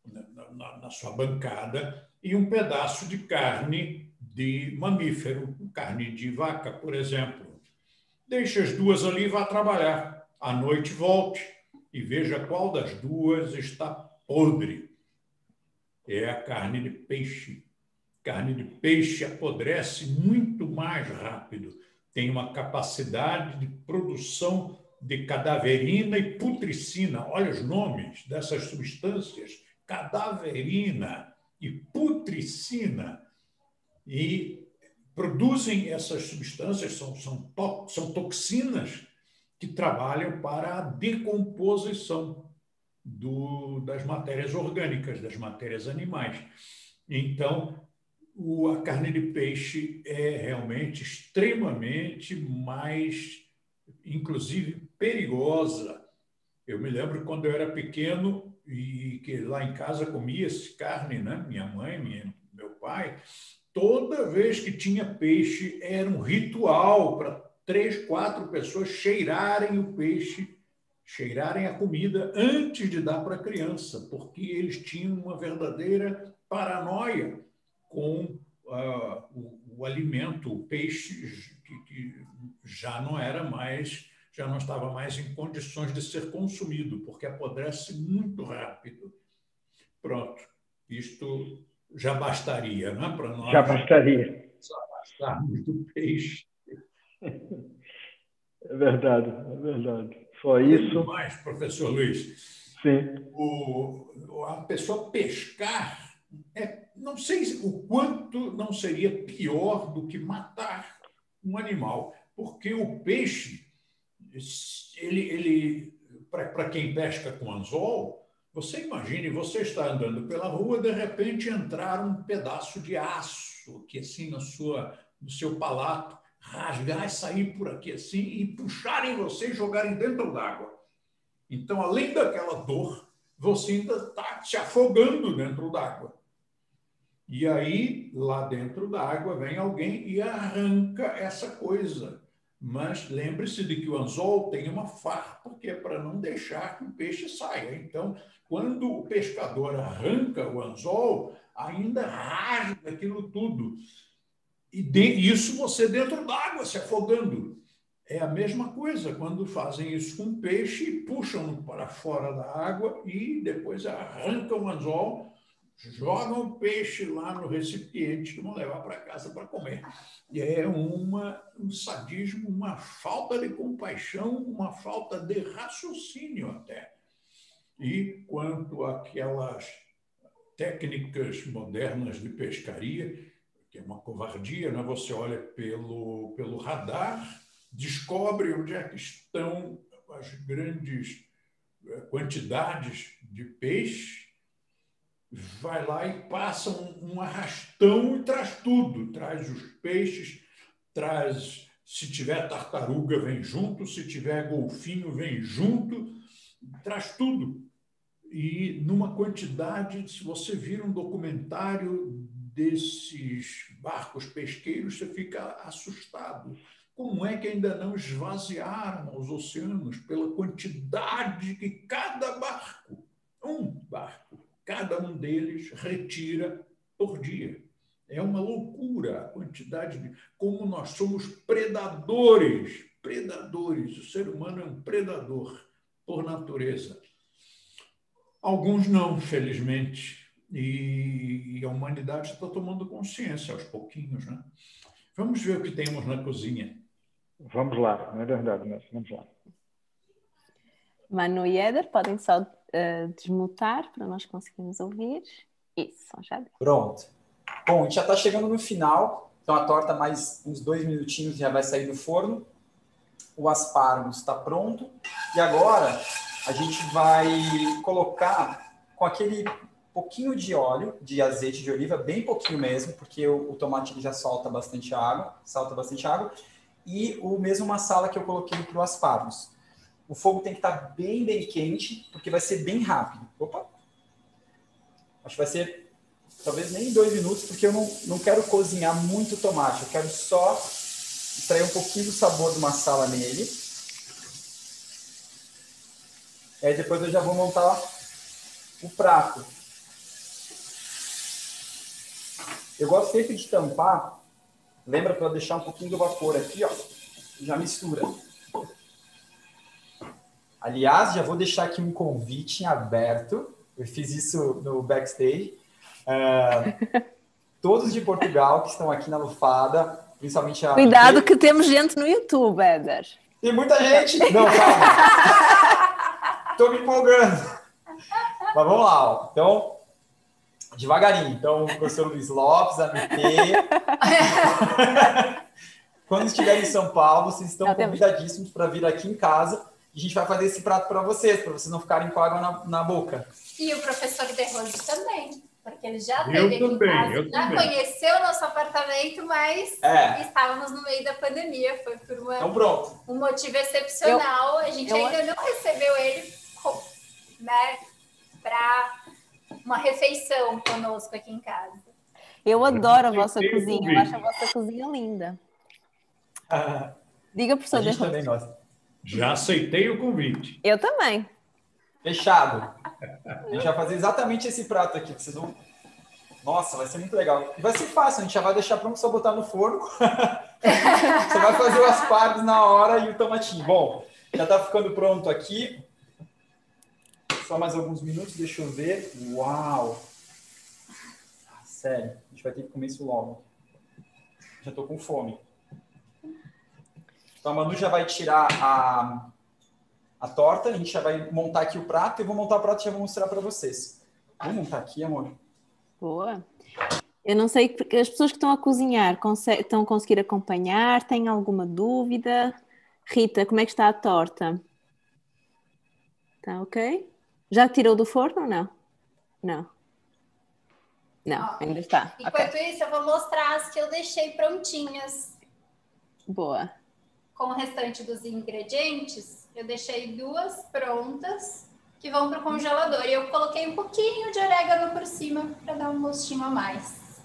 na, na, na sua bancada, e um pedaço de carne de mamífero, carne de vaca, por exemplo. Deixe as duas ali e vá trabalhar. À noite volte e veja qual das duas está podre. É a carne de peixe carne de peixe apodrece muito mais rápido, tem uma capacidade de produção de cadaverina e putricina. Olha os nomes dessas substâncias: cadaverina e putricina. E produzem essas substâncias, são, são, to, são toxinas que trabalham para a decomposição do, das matérias orgânicas, das matérias animais. Então, o, a carne de peixe é realmente extremamente mais, inclusive, perigosa. Eu me lembro quando eu era pequeno e que lá em casa comia-se carne, né? minha mãe, minha, meu pai, toda vez que tinha peixe era um ritual para três, quatro pessoas cheirarem o peixe, cheirarem a comida antes de dar para a criança, porque eles tinham uma verdadeira paranoia com uh, o, o, alimento, o peixe, que, que, já não era mais, já não estava mais em condições de ser consumido, porque apodrece muito rápido. Pronto, isto já bastaria, não é? Para nós. Já bastaria. Só bastarmos do peixe. *laughs* É verdade, é verdade. Só isso. mais, professor Luiz. Sim. O, a pessoa pescar é, não sei o quanto não seria pior do que matar um animal, porque o peixe, ele, ele para quem pesca com anzol, você imagine, você está andando pela rua, de repente entrar um pedaço de aço que assim na sua, no seu palato, rasgar e sair por aqui assim e puxarem você e jogarem dentro d'água. Então, além daquela dor, você ainda está se afogando dentro d'água. E aí, lá dentro da água, vem alguém e arranca essa coisa. Mas lembre-se de que o anzol tem uma farpa, que é para não deixar que o peixe saia. Então, quando o pescador arranca o anzol, ainda rasga aquilo tudo. E de, isso você dentro d'água, se afogando. É a mesma coisa quando fazem isso com peixe, puxam para fora da água e depois arrancam o anzol jogam o peixe lá no recipiente que vão levar para casa para comer. E é uma, um sadismo, uma falta de compaixão, uma falta de raciocínio até. E quanto àquelas técnicas modernas de pescaria, que é uma covardia, né? você olha pelo, pelo radar, descobre onde é que estão as grandes eh, quantidades de peixe, vai lá e passa um, um arrastão e traz tudo, traz os peixes, traz se tiver tartaruga vem junto, se tiver golfinho vem junto, traz tudo. E numa quantidade, se você vir um documentário desses barcos pesqueiros, você fica assustado. Como é que ainda não esvaziaram os oceanos pela quantidade que cada barco, cada um deles retira por dia. É uma loucura a quantidade de. Como nós somos predadores, predadores. O ser humano é um predador por natureza. Alguns não, felizmente. E a humanidade está tomando consciência aos pouquinhos. Né? Vamos ver o que temos na cozinha. Vamos lá, não é verdade, mas vamos lá. Manu e Éder podem só uh, desmutar para nós conseguirmos ouvir. Isso, já deu. Pronto. Bom, a gente já está chegando no final, então a torta mais uns dois minutinhos já vai sair do forno. O aspargo está pronto. E agora a gente vai colocar com aquele pouquinho de óleo, de azeite de oliva, bem pouquinho mesmo, porque o, o tomate já solta bastante água, salta bastante água, e o mesmo massala que eu coloquei para o aspargos. O fogo tem que estar bem, bem quente, porque vai ser bem rápido. Opa! Acho que vai ser talvez nem dois minutos, porque eu não, não quero cozinhar muito tomate. Eu quero só extrair um pouquinho do sabor do massala nele. E aí depois eu já vou montar o prato. Eu gosto sempre de tampar. Lembra para deixar um pouquinho do vapor aqui, ó. Já mistura. Aliás, já vou deixar aqui um convite em aberto. Eu fiz isso no backstage. Uh, todos de Portugal que estão aqui na Lufada, principalmente a. Cuidado que temos gente no YouTube, Éder. Tem muita gente. Não, calma. *laughs* Tô me empolgando. Mas vamos lá, ó. Então, devagarinho. Então, o professor Luiz Lopes, a MT. *laughs* Quando estiver em São Paulo, vocês estão convidadíssimos para vir aqui em casa. A gente vai fazer esse prato para vocês, para vocês não ficarem com água na, na boca. E o professor De Rose também. Porque ele já eu teve também, aqui em eu casa, já também. conheceu o nosso apartamento, mas É. estávamos no meio da pandemia. Foi por uma, Então, pronto. um motivo excepcional. a gente eu ainda não recebeu ele né, para uma refeição conosco aqui em casa. Eu adoro a vossa cozinha, eu acho a vossa cozinha linda. *laughs* Diga, A professor gente De Rose. também gosta. Já aceitei o convite. Eu também. Fechado. A gente vai fazer exatamente esse prato aqui, vocês vão. Nossa, vai ser muito legal. E vai ser fácil, a gente já vai deixar pronto só botar no forno. *laughs* Você vai fazer o aspargos na hora e o tomatinho. Bom, já tá ficando pronto aqui. Só mais alguns minutos, deixa eu ver. Uau! Ah, Sério, a gente vai ter que comer isso logo. Já tô com fome. Então a Manu já vai tirar a, a torta, a gente já vai montar aqui o prato, eu vou montar o prato e já vou mostrar para vocês. Vamos montar aqui, amor? Boa. Eu não sei, porque as pessoas que estão a cozinhar estão a conseguir acompanhar, têm alguma dúvida? Rita, como é que está a torta? Está ok? Já tirou do forno ou não? Não. Não, ainda está. Enquanto isso, eu vou mostrar as que eu deixei prontinhas boa. Com o restante dos ingredientes. Eu deixei duas prontas que vão para o congelador. E eu coloquei um pouquinho de orégano por cima para dar um gostinho a mais.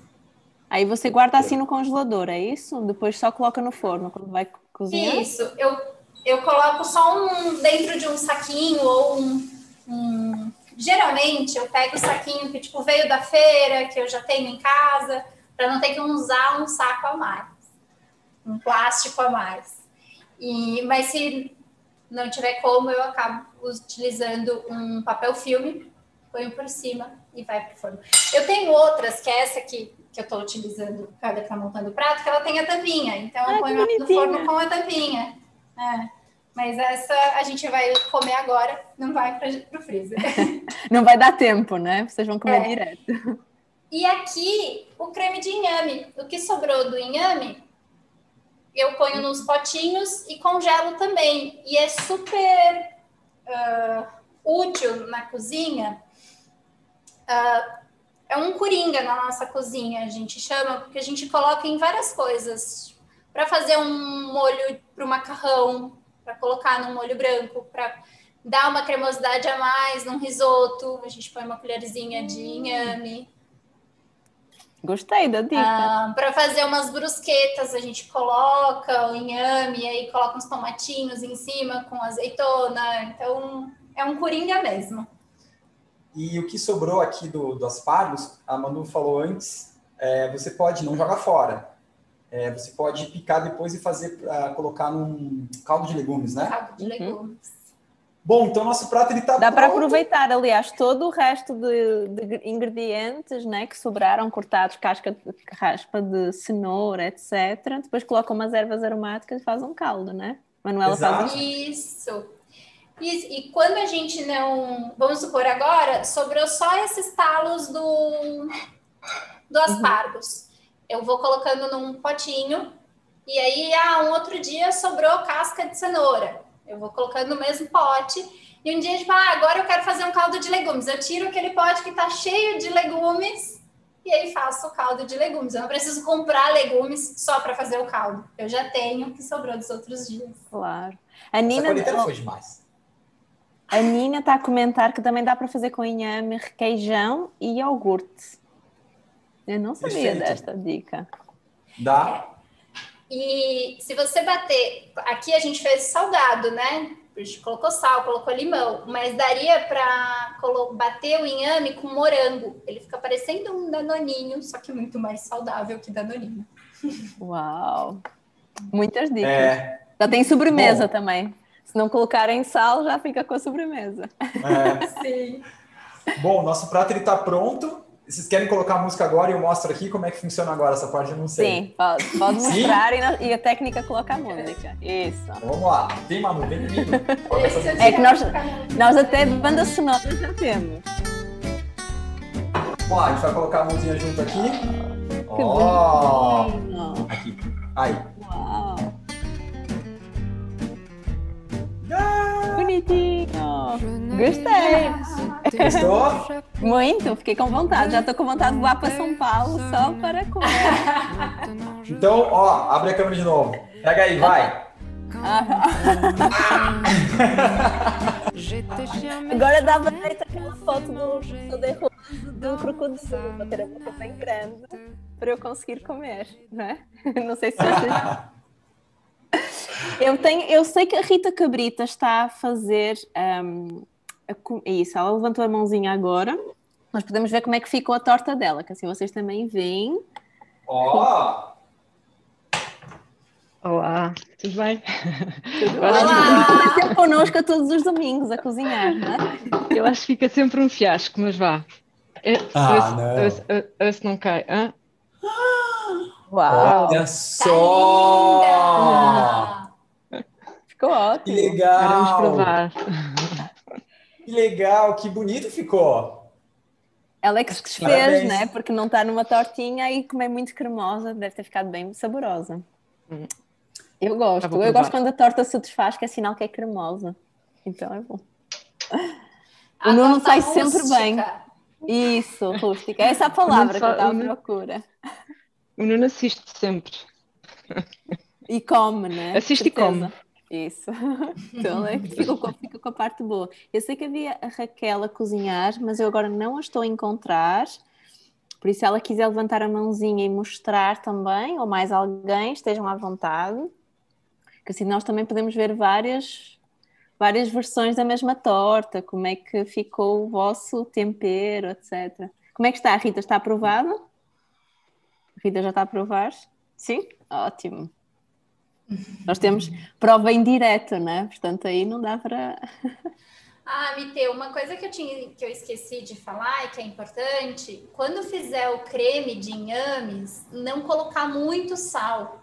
Aí você guarda assim no congelador, é isso? Depois só coloca no forno quando vai co- cozinhar? Isso, eu, eu coloco só um dentro de um saquinho ou um, um- Geralmente eu pego o saquinho que tipo veio da feira, que eu já tenho em casa, para não ter que usar um saco a mais, um plástico a mais. E, mas se não tiver como, eu acabo utilizando um papel filme, ponho por cima e vai pro forno. Eu tenho outras, que é essa aqui que eu estou utilizando para estar montando o prato, que ela tem a tampinha. Então eu ponho no forno com a tampinha. É. Mas essa a gente vai comer agora, não vai para o freezer. *laughs* Não vai dar tempo, né? Vocês vão comer É. direto. E aqui o creme de inhame. O que sobrou do inhame, eu ponho nos potinhos e congelo também. E é super ah, útil na cozinha. Ah, é um coringa na nossa cozinha, a gente chama, porque a gente coloca em várias coisas. Para fazer um molho para o macarrão, para colocar num molho branco, para dar uma cremosidade a mais num risoto, a gente põe uma colherzinha de inhame. Gostei da dica. Ah, para fazer umas brusquetas, a gente coloca o inhame, aí coloca uns tomatinhos em cima com azeitona. Então, é um coringa mesmo. E o que sobrou aqui do, do aspargos, a Manu falou antes, é, você pode, não joga fora. É, você pode picar depois e fazer, ah, colocar num caldo de legumes, né? Caldo de legumes. Bom, então nosso prato ele tá Dá para aproveitar, aliás, todo o resto de, de ingredientes né, que sobraram, cortados, casca, raspa de cenoura, etc. Depois coloca umas ervas aromáticas e faz um caldo, né? Manuela faz isso. Isso. E, e quando a gente não. Vamos supor, agora sobrou só esses talos do, do aspargos. Eu vou colocando num potinho, e aí, ah, um outro dia sobrou casca de cenoura. Eu vou colocando no mesmo pote. E um dia, tipo, ah, agora eu quero fazer um caldo de legumes. Eu tiro aquele pote que tá cheio de legumes e aí faço o caldo de legumes. Eu não preciso comprar legumes só para fazer o caldo. Eu já tenho o que sobrou dos outros dias. Claro. A Essa Nina, quarentena foi demais. A Nina está a comentar que também dá para fazer com inhame, requeijão e iogurte. Eu não sabia Perfeito. desta dica. Dá? E se você bater, aqui a gente fez salgado, né? A gente colocou sal, colocou limão, mas daria para bater o inhame com morango. Ele fica parecendo um danoninho, só que muito mais saudável que danoninho. Uau! Muitas dicas. É. Já tem sobremesa Bom. também. Se não colocarem sal, já fica com a sobremesa. É. *laughs* Sim. Bom, nosso prato ele tá pronto. Vocês querem colocar a música agora e eu mostro aqui como é que funciona agora essa parte? Eu não sei. Sim, pode, pode Sim? mostrar e, na- e a técnica coloca a música. Isso. Vamos lá. Vem, Manu, vem comigo. É que nós, nós até banda sonora já temos. Vamos lá, a gente vai colocar a mãozinha junto aqui. Que Ó, bonitinho. aqui. Aí. Gostei. Gostou? Muito, fiquei com vontade. Já estou com vontade de voar para São Paulo só para comer. Então, ó, abre a câmera de novo. Pega aí, vai. Agora dá para ver aquela foto do, do derrubo do crocodilo, vou ter a boca bem grande para eu conseguir comer, não é? *laughs* Não sei se vocês. Eu, tenho, eu sei que a Rita Cabrita está a fazer hum, a co- isso, ela levantou a mãozinha agora. Nós podemos ver como é que ficou a torta dela, que assim vocês também veem. Ó, Olá, tudo bem? Eu acho que sempre connosco a todos os domingos a cozinhar, não é? Eu acho que fica sempre um fiasco, mas vá. É, Ah, esse- não. esse- esse não cai. Hã? Uau! olha só. Ficou Que ótimo. Vamos legal. provar. Que legal, que bonito ficou. Ela é que se desfez, Parabéns. né? Porque não está numa tortinha e como é muito cremosa, deve ter ficado bem saborosa. Eu gosto. Vou Eu provar. gosto quando a torta se desfaz, que é sinal que é cremosa. Então é bom. A *laughs* O Nuno torta sai sempre bem. rústica. Isso, rústica. Essa é a palavra que eu estava à procura. O Nuno assiste sempre. E come, né? Assiste e come. Isso. *laughs* Então é que fica com, fica com a parte boa. Eu sei que havia a Raquel a cozinhar, mas eu agora não a estou a encontrar. Por isso, se ela quiser levantar a mãozinha e mostrar também, ou mais alguém, estejam à vontade. Que assim nós também podemos ver várias, várias versões da mesma torta, como é que ficou o vosso tempero, etc. Como é que está, Rita? Está aprovado? Rita já está a provar? Sim? Ótimo. Nós temos prova em direto, né? Portanto, aí não dá para. *laughs* Ah, Miteu, uma coisa que eu, tinha, que eu esqueci de falar e que é importante, quando fizer o creme de inhames, não colocar muito sal.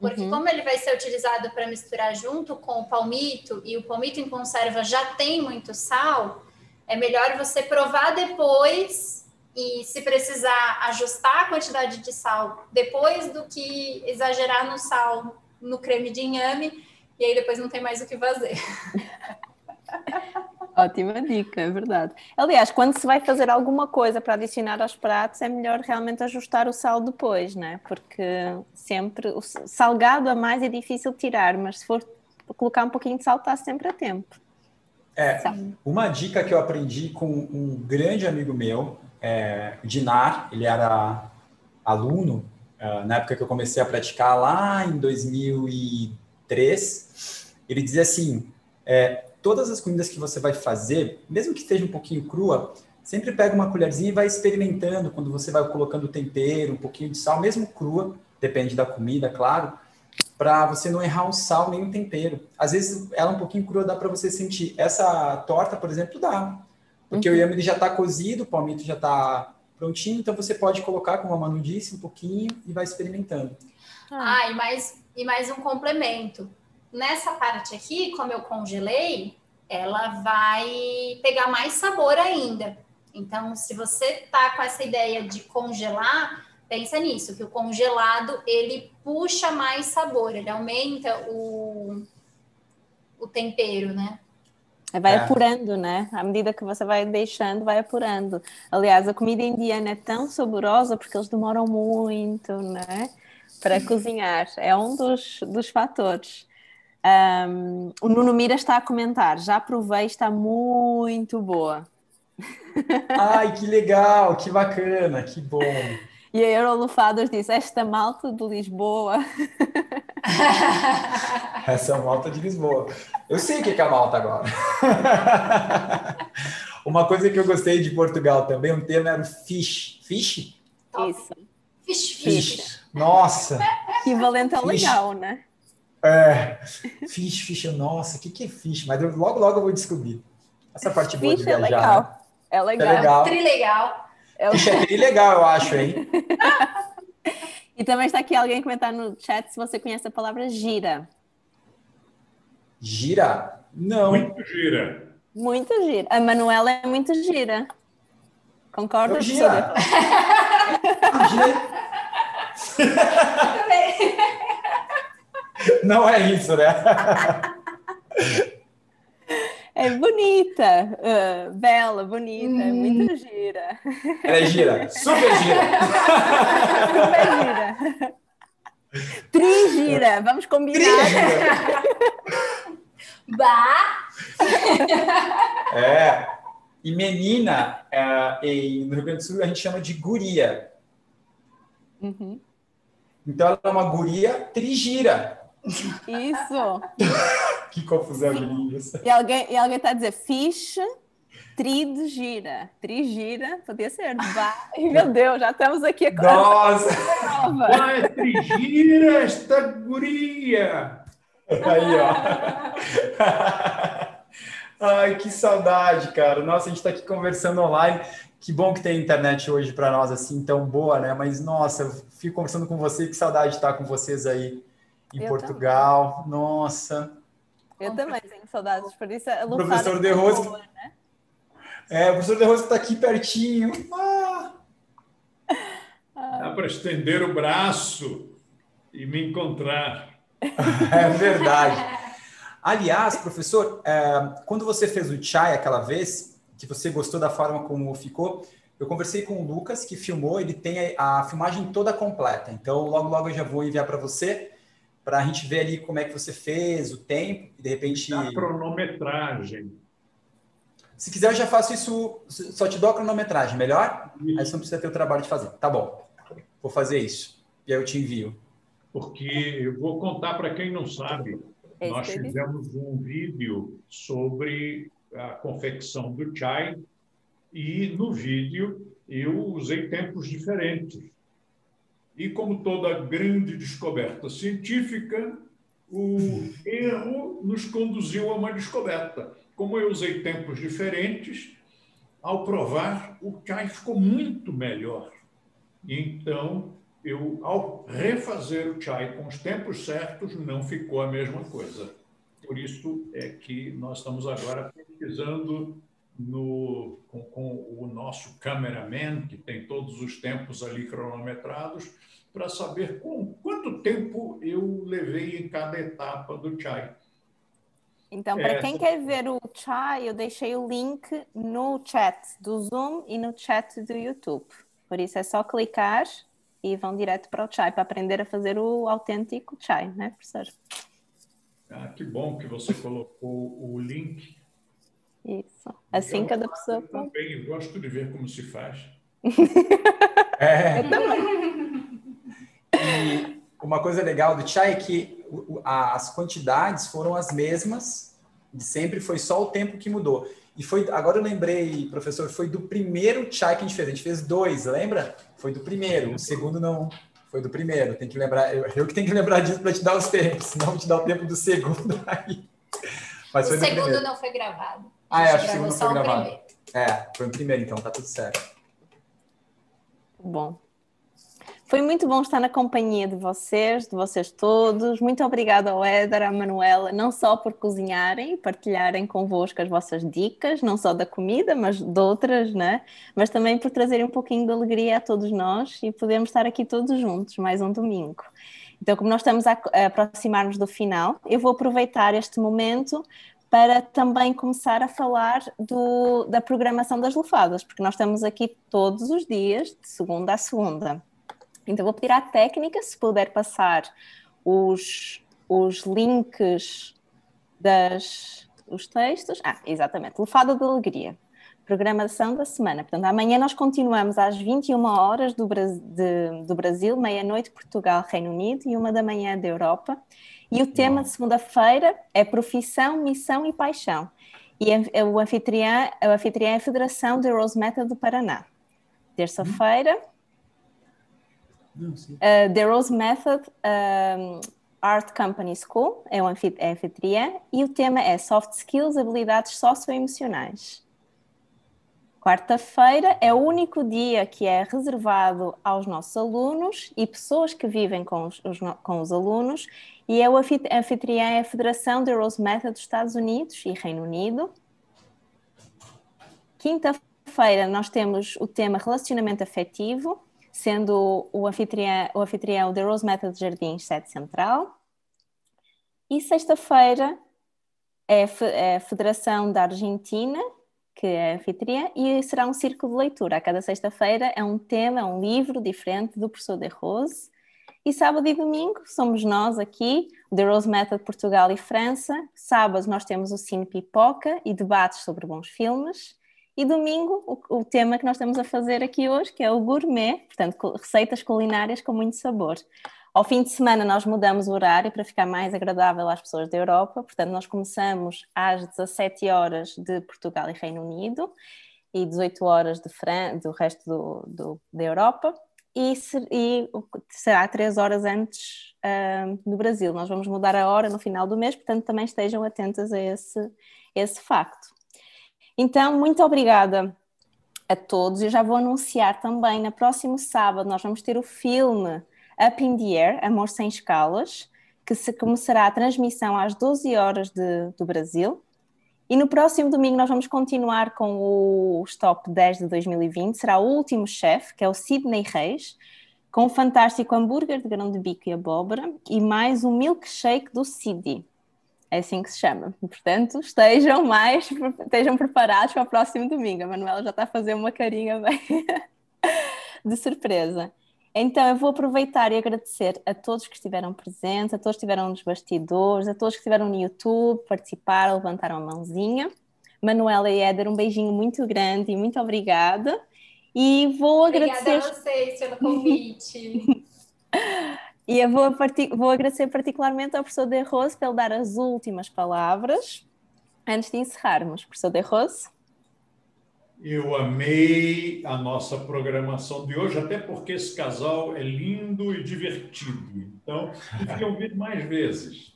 Porque Uhum. como ele vai ser utilizado para misturar junto com o palmito, e o palmito em conserva já tem muito sal, é melhor você provar depois e se precisar ajustar a quantidade de sal depois do que exagerar no sal no creme de inhame, e aí depois não tem mais o que fazer. *laughs* Ótima dica, é verdade. Aliás, quando se vai fazer alguma coisa para adicionar aos pratos, é melhor realmente ajustar o sal depois, né? Porque sempre o salgado a mais é difícil tirar, mas se for colocar um pouquinho de sal, está sempre a tempo. É, uma dica que eu aprendi com um grande amigo meu, é, Dinar, ele era aluno, ah, na época que eu comecei a praticar lá em 2003, ele dizia assim, é, todas as comidas que você vai fazer, mesmo que esteja um pouquinho crua, sempre pega uma colherzinha e vai experimentando quando você vai colocando tempero, um pouquinho de sal, mesmo crua, depende da comida, claro, para você não errar o sal nem o tempero. Às vezes ela um pouquinho crua dá para você sentir. Essa torta, por exemplo, dá. Porque Uhum. o yame ele já está cozido, o palmito já está prontinho, então você pode colocar, como a Manu disse, um pouquinho e vai experimentando. Ah, e mais, e mais um complemento. Nessa parte aqui, como eu congelei, ela vai pegar mais sabor ainda. Então, se você tá com essa ideia de congelar, pensa nisso, que o congelado ele puxa mais sabor, ele aumenta o, o tempero, né? Vai É. apurando, né? À medida que você vai deixando, vai apurando. Aliás, a comida indiana é tão saborosa porque eles demoram muito, né? Para cozinhar. É um dos, dos fatores. Um, o Nuno Mira está a comentar, já provei, está muito boa. Ai, que legal, que bacana, que bom. E a Eurolufados disse, esta malta de Lisboa. *laughs* Essa é a malta de Lisboa. Eu sei o que é a malta agora. *laughs* Uma coisa que eu gostei de Portugal também, um termo era o fish. Fish? Isso. Fish, fish. fish. Nossa. Equivalente ao legal, né? É. Fish, fish. Nossa, o que, que é fish? Mas eu, logo, logo eu vou descobrir. Essa parte boa fish de viajar. É legal. Né? É legal. É legal. Trilegal. É Fish é trilegal, eu acho, hein? *laughs* e também está aqui alguém comentar no chat se você conhece a palavra gira. Gira? Não. Muito gira. Muito gira. A Manuela é muito gira. Concorda? gira. *laughs* Não é isso, né? *laughs* É bonita, uh, bela, bonita, hum. muito gira. Ela é gira, super gira. super gira. Trigira, vamos combinar. Trigira. Bah! É. E menina, é, em, no Rio Grande do Sul, a gente chama de guria. Uhum. Então, ela é uma guria trigira. Isso. *laughs* que confusão de línguas. E alguém e alguém está a dizer fish, tri gira. Trigira, podia ser. Bah. *laughs* Meu Deus, já estamos aqui. Nossa! Vai, trigira esta guria! Aí, ó. *laughs* Ai, que saudade, cara. Nossa, a gente está aqui conversando online. Que bom que tem internet hoje para nós assim tão boa, né? Mas nossa, eu fico conversando com você, que saudade de estar com vocês aí em eu Portugal. Também. Nossa. Eu também tenho saudades, por isso a o professor De Rose. Boa, né? É, o professor De Rose está aqui pertinho. Ah. Dá para estender o braço e me encontrar. *laughs* É verdade. Aliás, professor, é, quando você fez o chai aquela vez, que você gostou da forma como ficou, eu conversei com o Lucas, que filmou, ele tem a, a filmagem toda completa. Então, logo, logo eu já vou enviar para você, para a gente ver ali como é que você fez, o tempo, e de repente. A cronometragem. Se quiser, eu já faço isso, só te dou a cronometragem, melhor? Isso. Aí você não precisa ter o trabalho de fazer. Tá bom, vou fazer isso. E aí eu te envio porque eu vou contar para quem não sabe. É nós fizemos um vídeo sobre a confecção do chai e no vídeo eu usei tempos diferentes. E como toda grande descoberta científica, o erro nos conduziu a uma descoberta. Como eu usei tempos diferentes, ao provar, o chai ficou muito melhor. Então, eu, ao refazer o chai com os tempos certos, não ficou a mesma coisa. Por isso é que nós estamos agora pesquisando no, com, com o nosso cameraman, que tem todos os tempos ali cronometrados, para saber com quanto tempo eu levei em cada etapa do chai. Então, para é, quem quer ver o chai, eu deixei o link no chat do Zoom e no chat do YouTube. Por isso é só clicar e vão direto para o chai, para aprender a fazer o autêntico chai, né, professor? Ah, que bom que você colocou o link. Isso. Assim eu, cada pessoa. Eu também gosto de ver como se faz. *laughs* é. Eu também. E uma coisa legal do chai é que as quantidades foram as mesmas, sempre foi só o tempo que mudou. E foi, agora eu lembrei, professor, foi do primeiro chai que a gente fez. A gente fez dois, lembra? Foi do primeiro. O segundo não. Foi do primeiro. Tem que lembrar. Eu, eu que tenho que lembrar disso para te dar os tempos, senão te dar o tempo do segundo *laughs* aí. Mas o segundo primeiro. não foi gravado. Ah, é, acho que o segundo foi gravado. É, foi o primeiro, então tá tudo certo. Bom. Foi muito bom estar na companhia de vocês, de vocês todos. Muito obrigada ao Éder, à Manuela, não só por cozinharem e partilharem convosco as vossas dicas, não só da comida, mas de outras, né? Mas também por trazerem um pouquinho de alegria a todos nós e podermos estar aqui todos juntos mais um domingo. Então, como nós estamos a aproximar-nos do final, eu vou aproveitar este momento para também começar a falar do, da programação das lufadas, porque nós estamos aqui todos os dias, de segunda a segunda. Então, vou pedir à técnica se puder passar os, os links das, os textos. Ah, exatamente, Lefada de Alegria. Programação da semana. Portanto, amanhã nós continuamos às 21 horas do Brasil, meia-noite Portugal, Reino Unido e uma da manhã da Europa. E o tema de segunda-feira é profissão, missão e paixão. E o anfitriã, o anfitriã é a Federação de Rose Meta do Paraná. Terça-feira, uh, The Rose Method um, Art Company School é o é anfitriã e o tema é Soft Skills, habilidades socioemocionais. Quarta-feira é o único dia que é reservado aos nossos alunos e pessoas que vivem com os, os com os alunos, e é o anfitriã é a Federação de Rose Method dos Estados Unidos e Reino Unido. Quinta-feira nós temos o tema relacionamento afetivo, sendo o anfitrião o, anfitrião The Rose Method Jardins Sede Central. E sexta-feira é, é a Federação da Argentina que é anfitriã, e será um círculo de leitura. A cada sexta-feira é um tema, é um livro diferente do professor De Rose. E sábado e domingo somos nós aqui, The Rose Method Portugal e França. Sábado nós temos o Cine Pipoca e debates sobre bons filmes. E domingo, o, o, tema que nós estamos a fazer aqui hoje, que é o gourmet, portanto, receitas culinárias com muito sabor. Ao fim de semana, nós mudamos o horário para ficar mais agradável às pessoas da Europa. Portanto, nós começamos às 17 horas de Portugal e Reino Unido e 18 horas de Fran do resto do, do, da Europa. E, ser, e, será três horas antes uh, do Brasil. Nós vamos mudar a hora no final do mês, portanto, também estejam atentas a esse, esse facto. Então, muito obrigada a todos. Eu já vou anunciar também, no próximo sábado, nós vamos ter o filme Up in the Air, Amor Sem Escalas, que se começará a transmissão às 12 horas de, do Brasil. E no próximo domingo nós vamos continuar com o Top 10 de 2020. Será o último chefe, que é o Sidney Reis, com um fantástico hambúrguer de grão de bico e abóbora e mais um milkshake do Cidi. É assim que se chama. Portanto, estejam mais, estejam preparados para o próximo domingo. A Manuela já está a fazer uma carinha bem *laughs* de surpresa. Então, eu vou aproveitar e agradecer a todos que estiveram presentes, a todos que estiveram nos bastidores, a todos que estiveram no YouTube, participaram, levantaram a mãozinha. Manuela e Éder, um beijinho muito grande e muito obrigada. E vou obrigada agradecer. Obrigada a vocês pelo convite. *laughs* e eu vou, vou, agradecer particularmente ao professor De Rose pelo dar as últimas palavras antes de encerrarmos. Professor De Rose. Eu amei a nossa programação de hoje, até porque esse casal é lindo e divertido. Então, deviam vir mais vezes.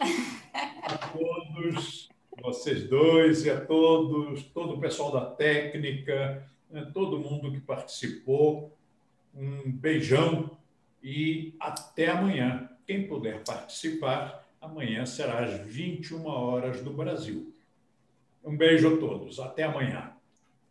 A todos, vocês dois e a todos, todo o pessoal da técnica, né, todo mundo que participou, um beijão e até amanhã. Quem puder participar, amanhã será às 21 horas do Brasil. Um beijo a todos. Até amanhã.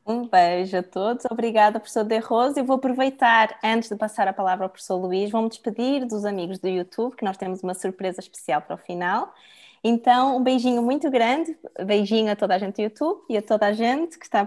Um beijo a todos, obrigada, professor De Rose. Eu vou aproveitar, antes de passar a palavra ao professor Luís, vou-me despedir dos amigos do YouTube, que nós temos uma surpresa especial para o final. Então, um beijinho muito grande, beijinho a toda a gente do YouTube e a toda a gente que está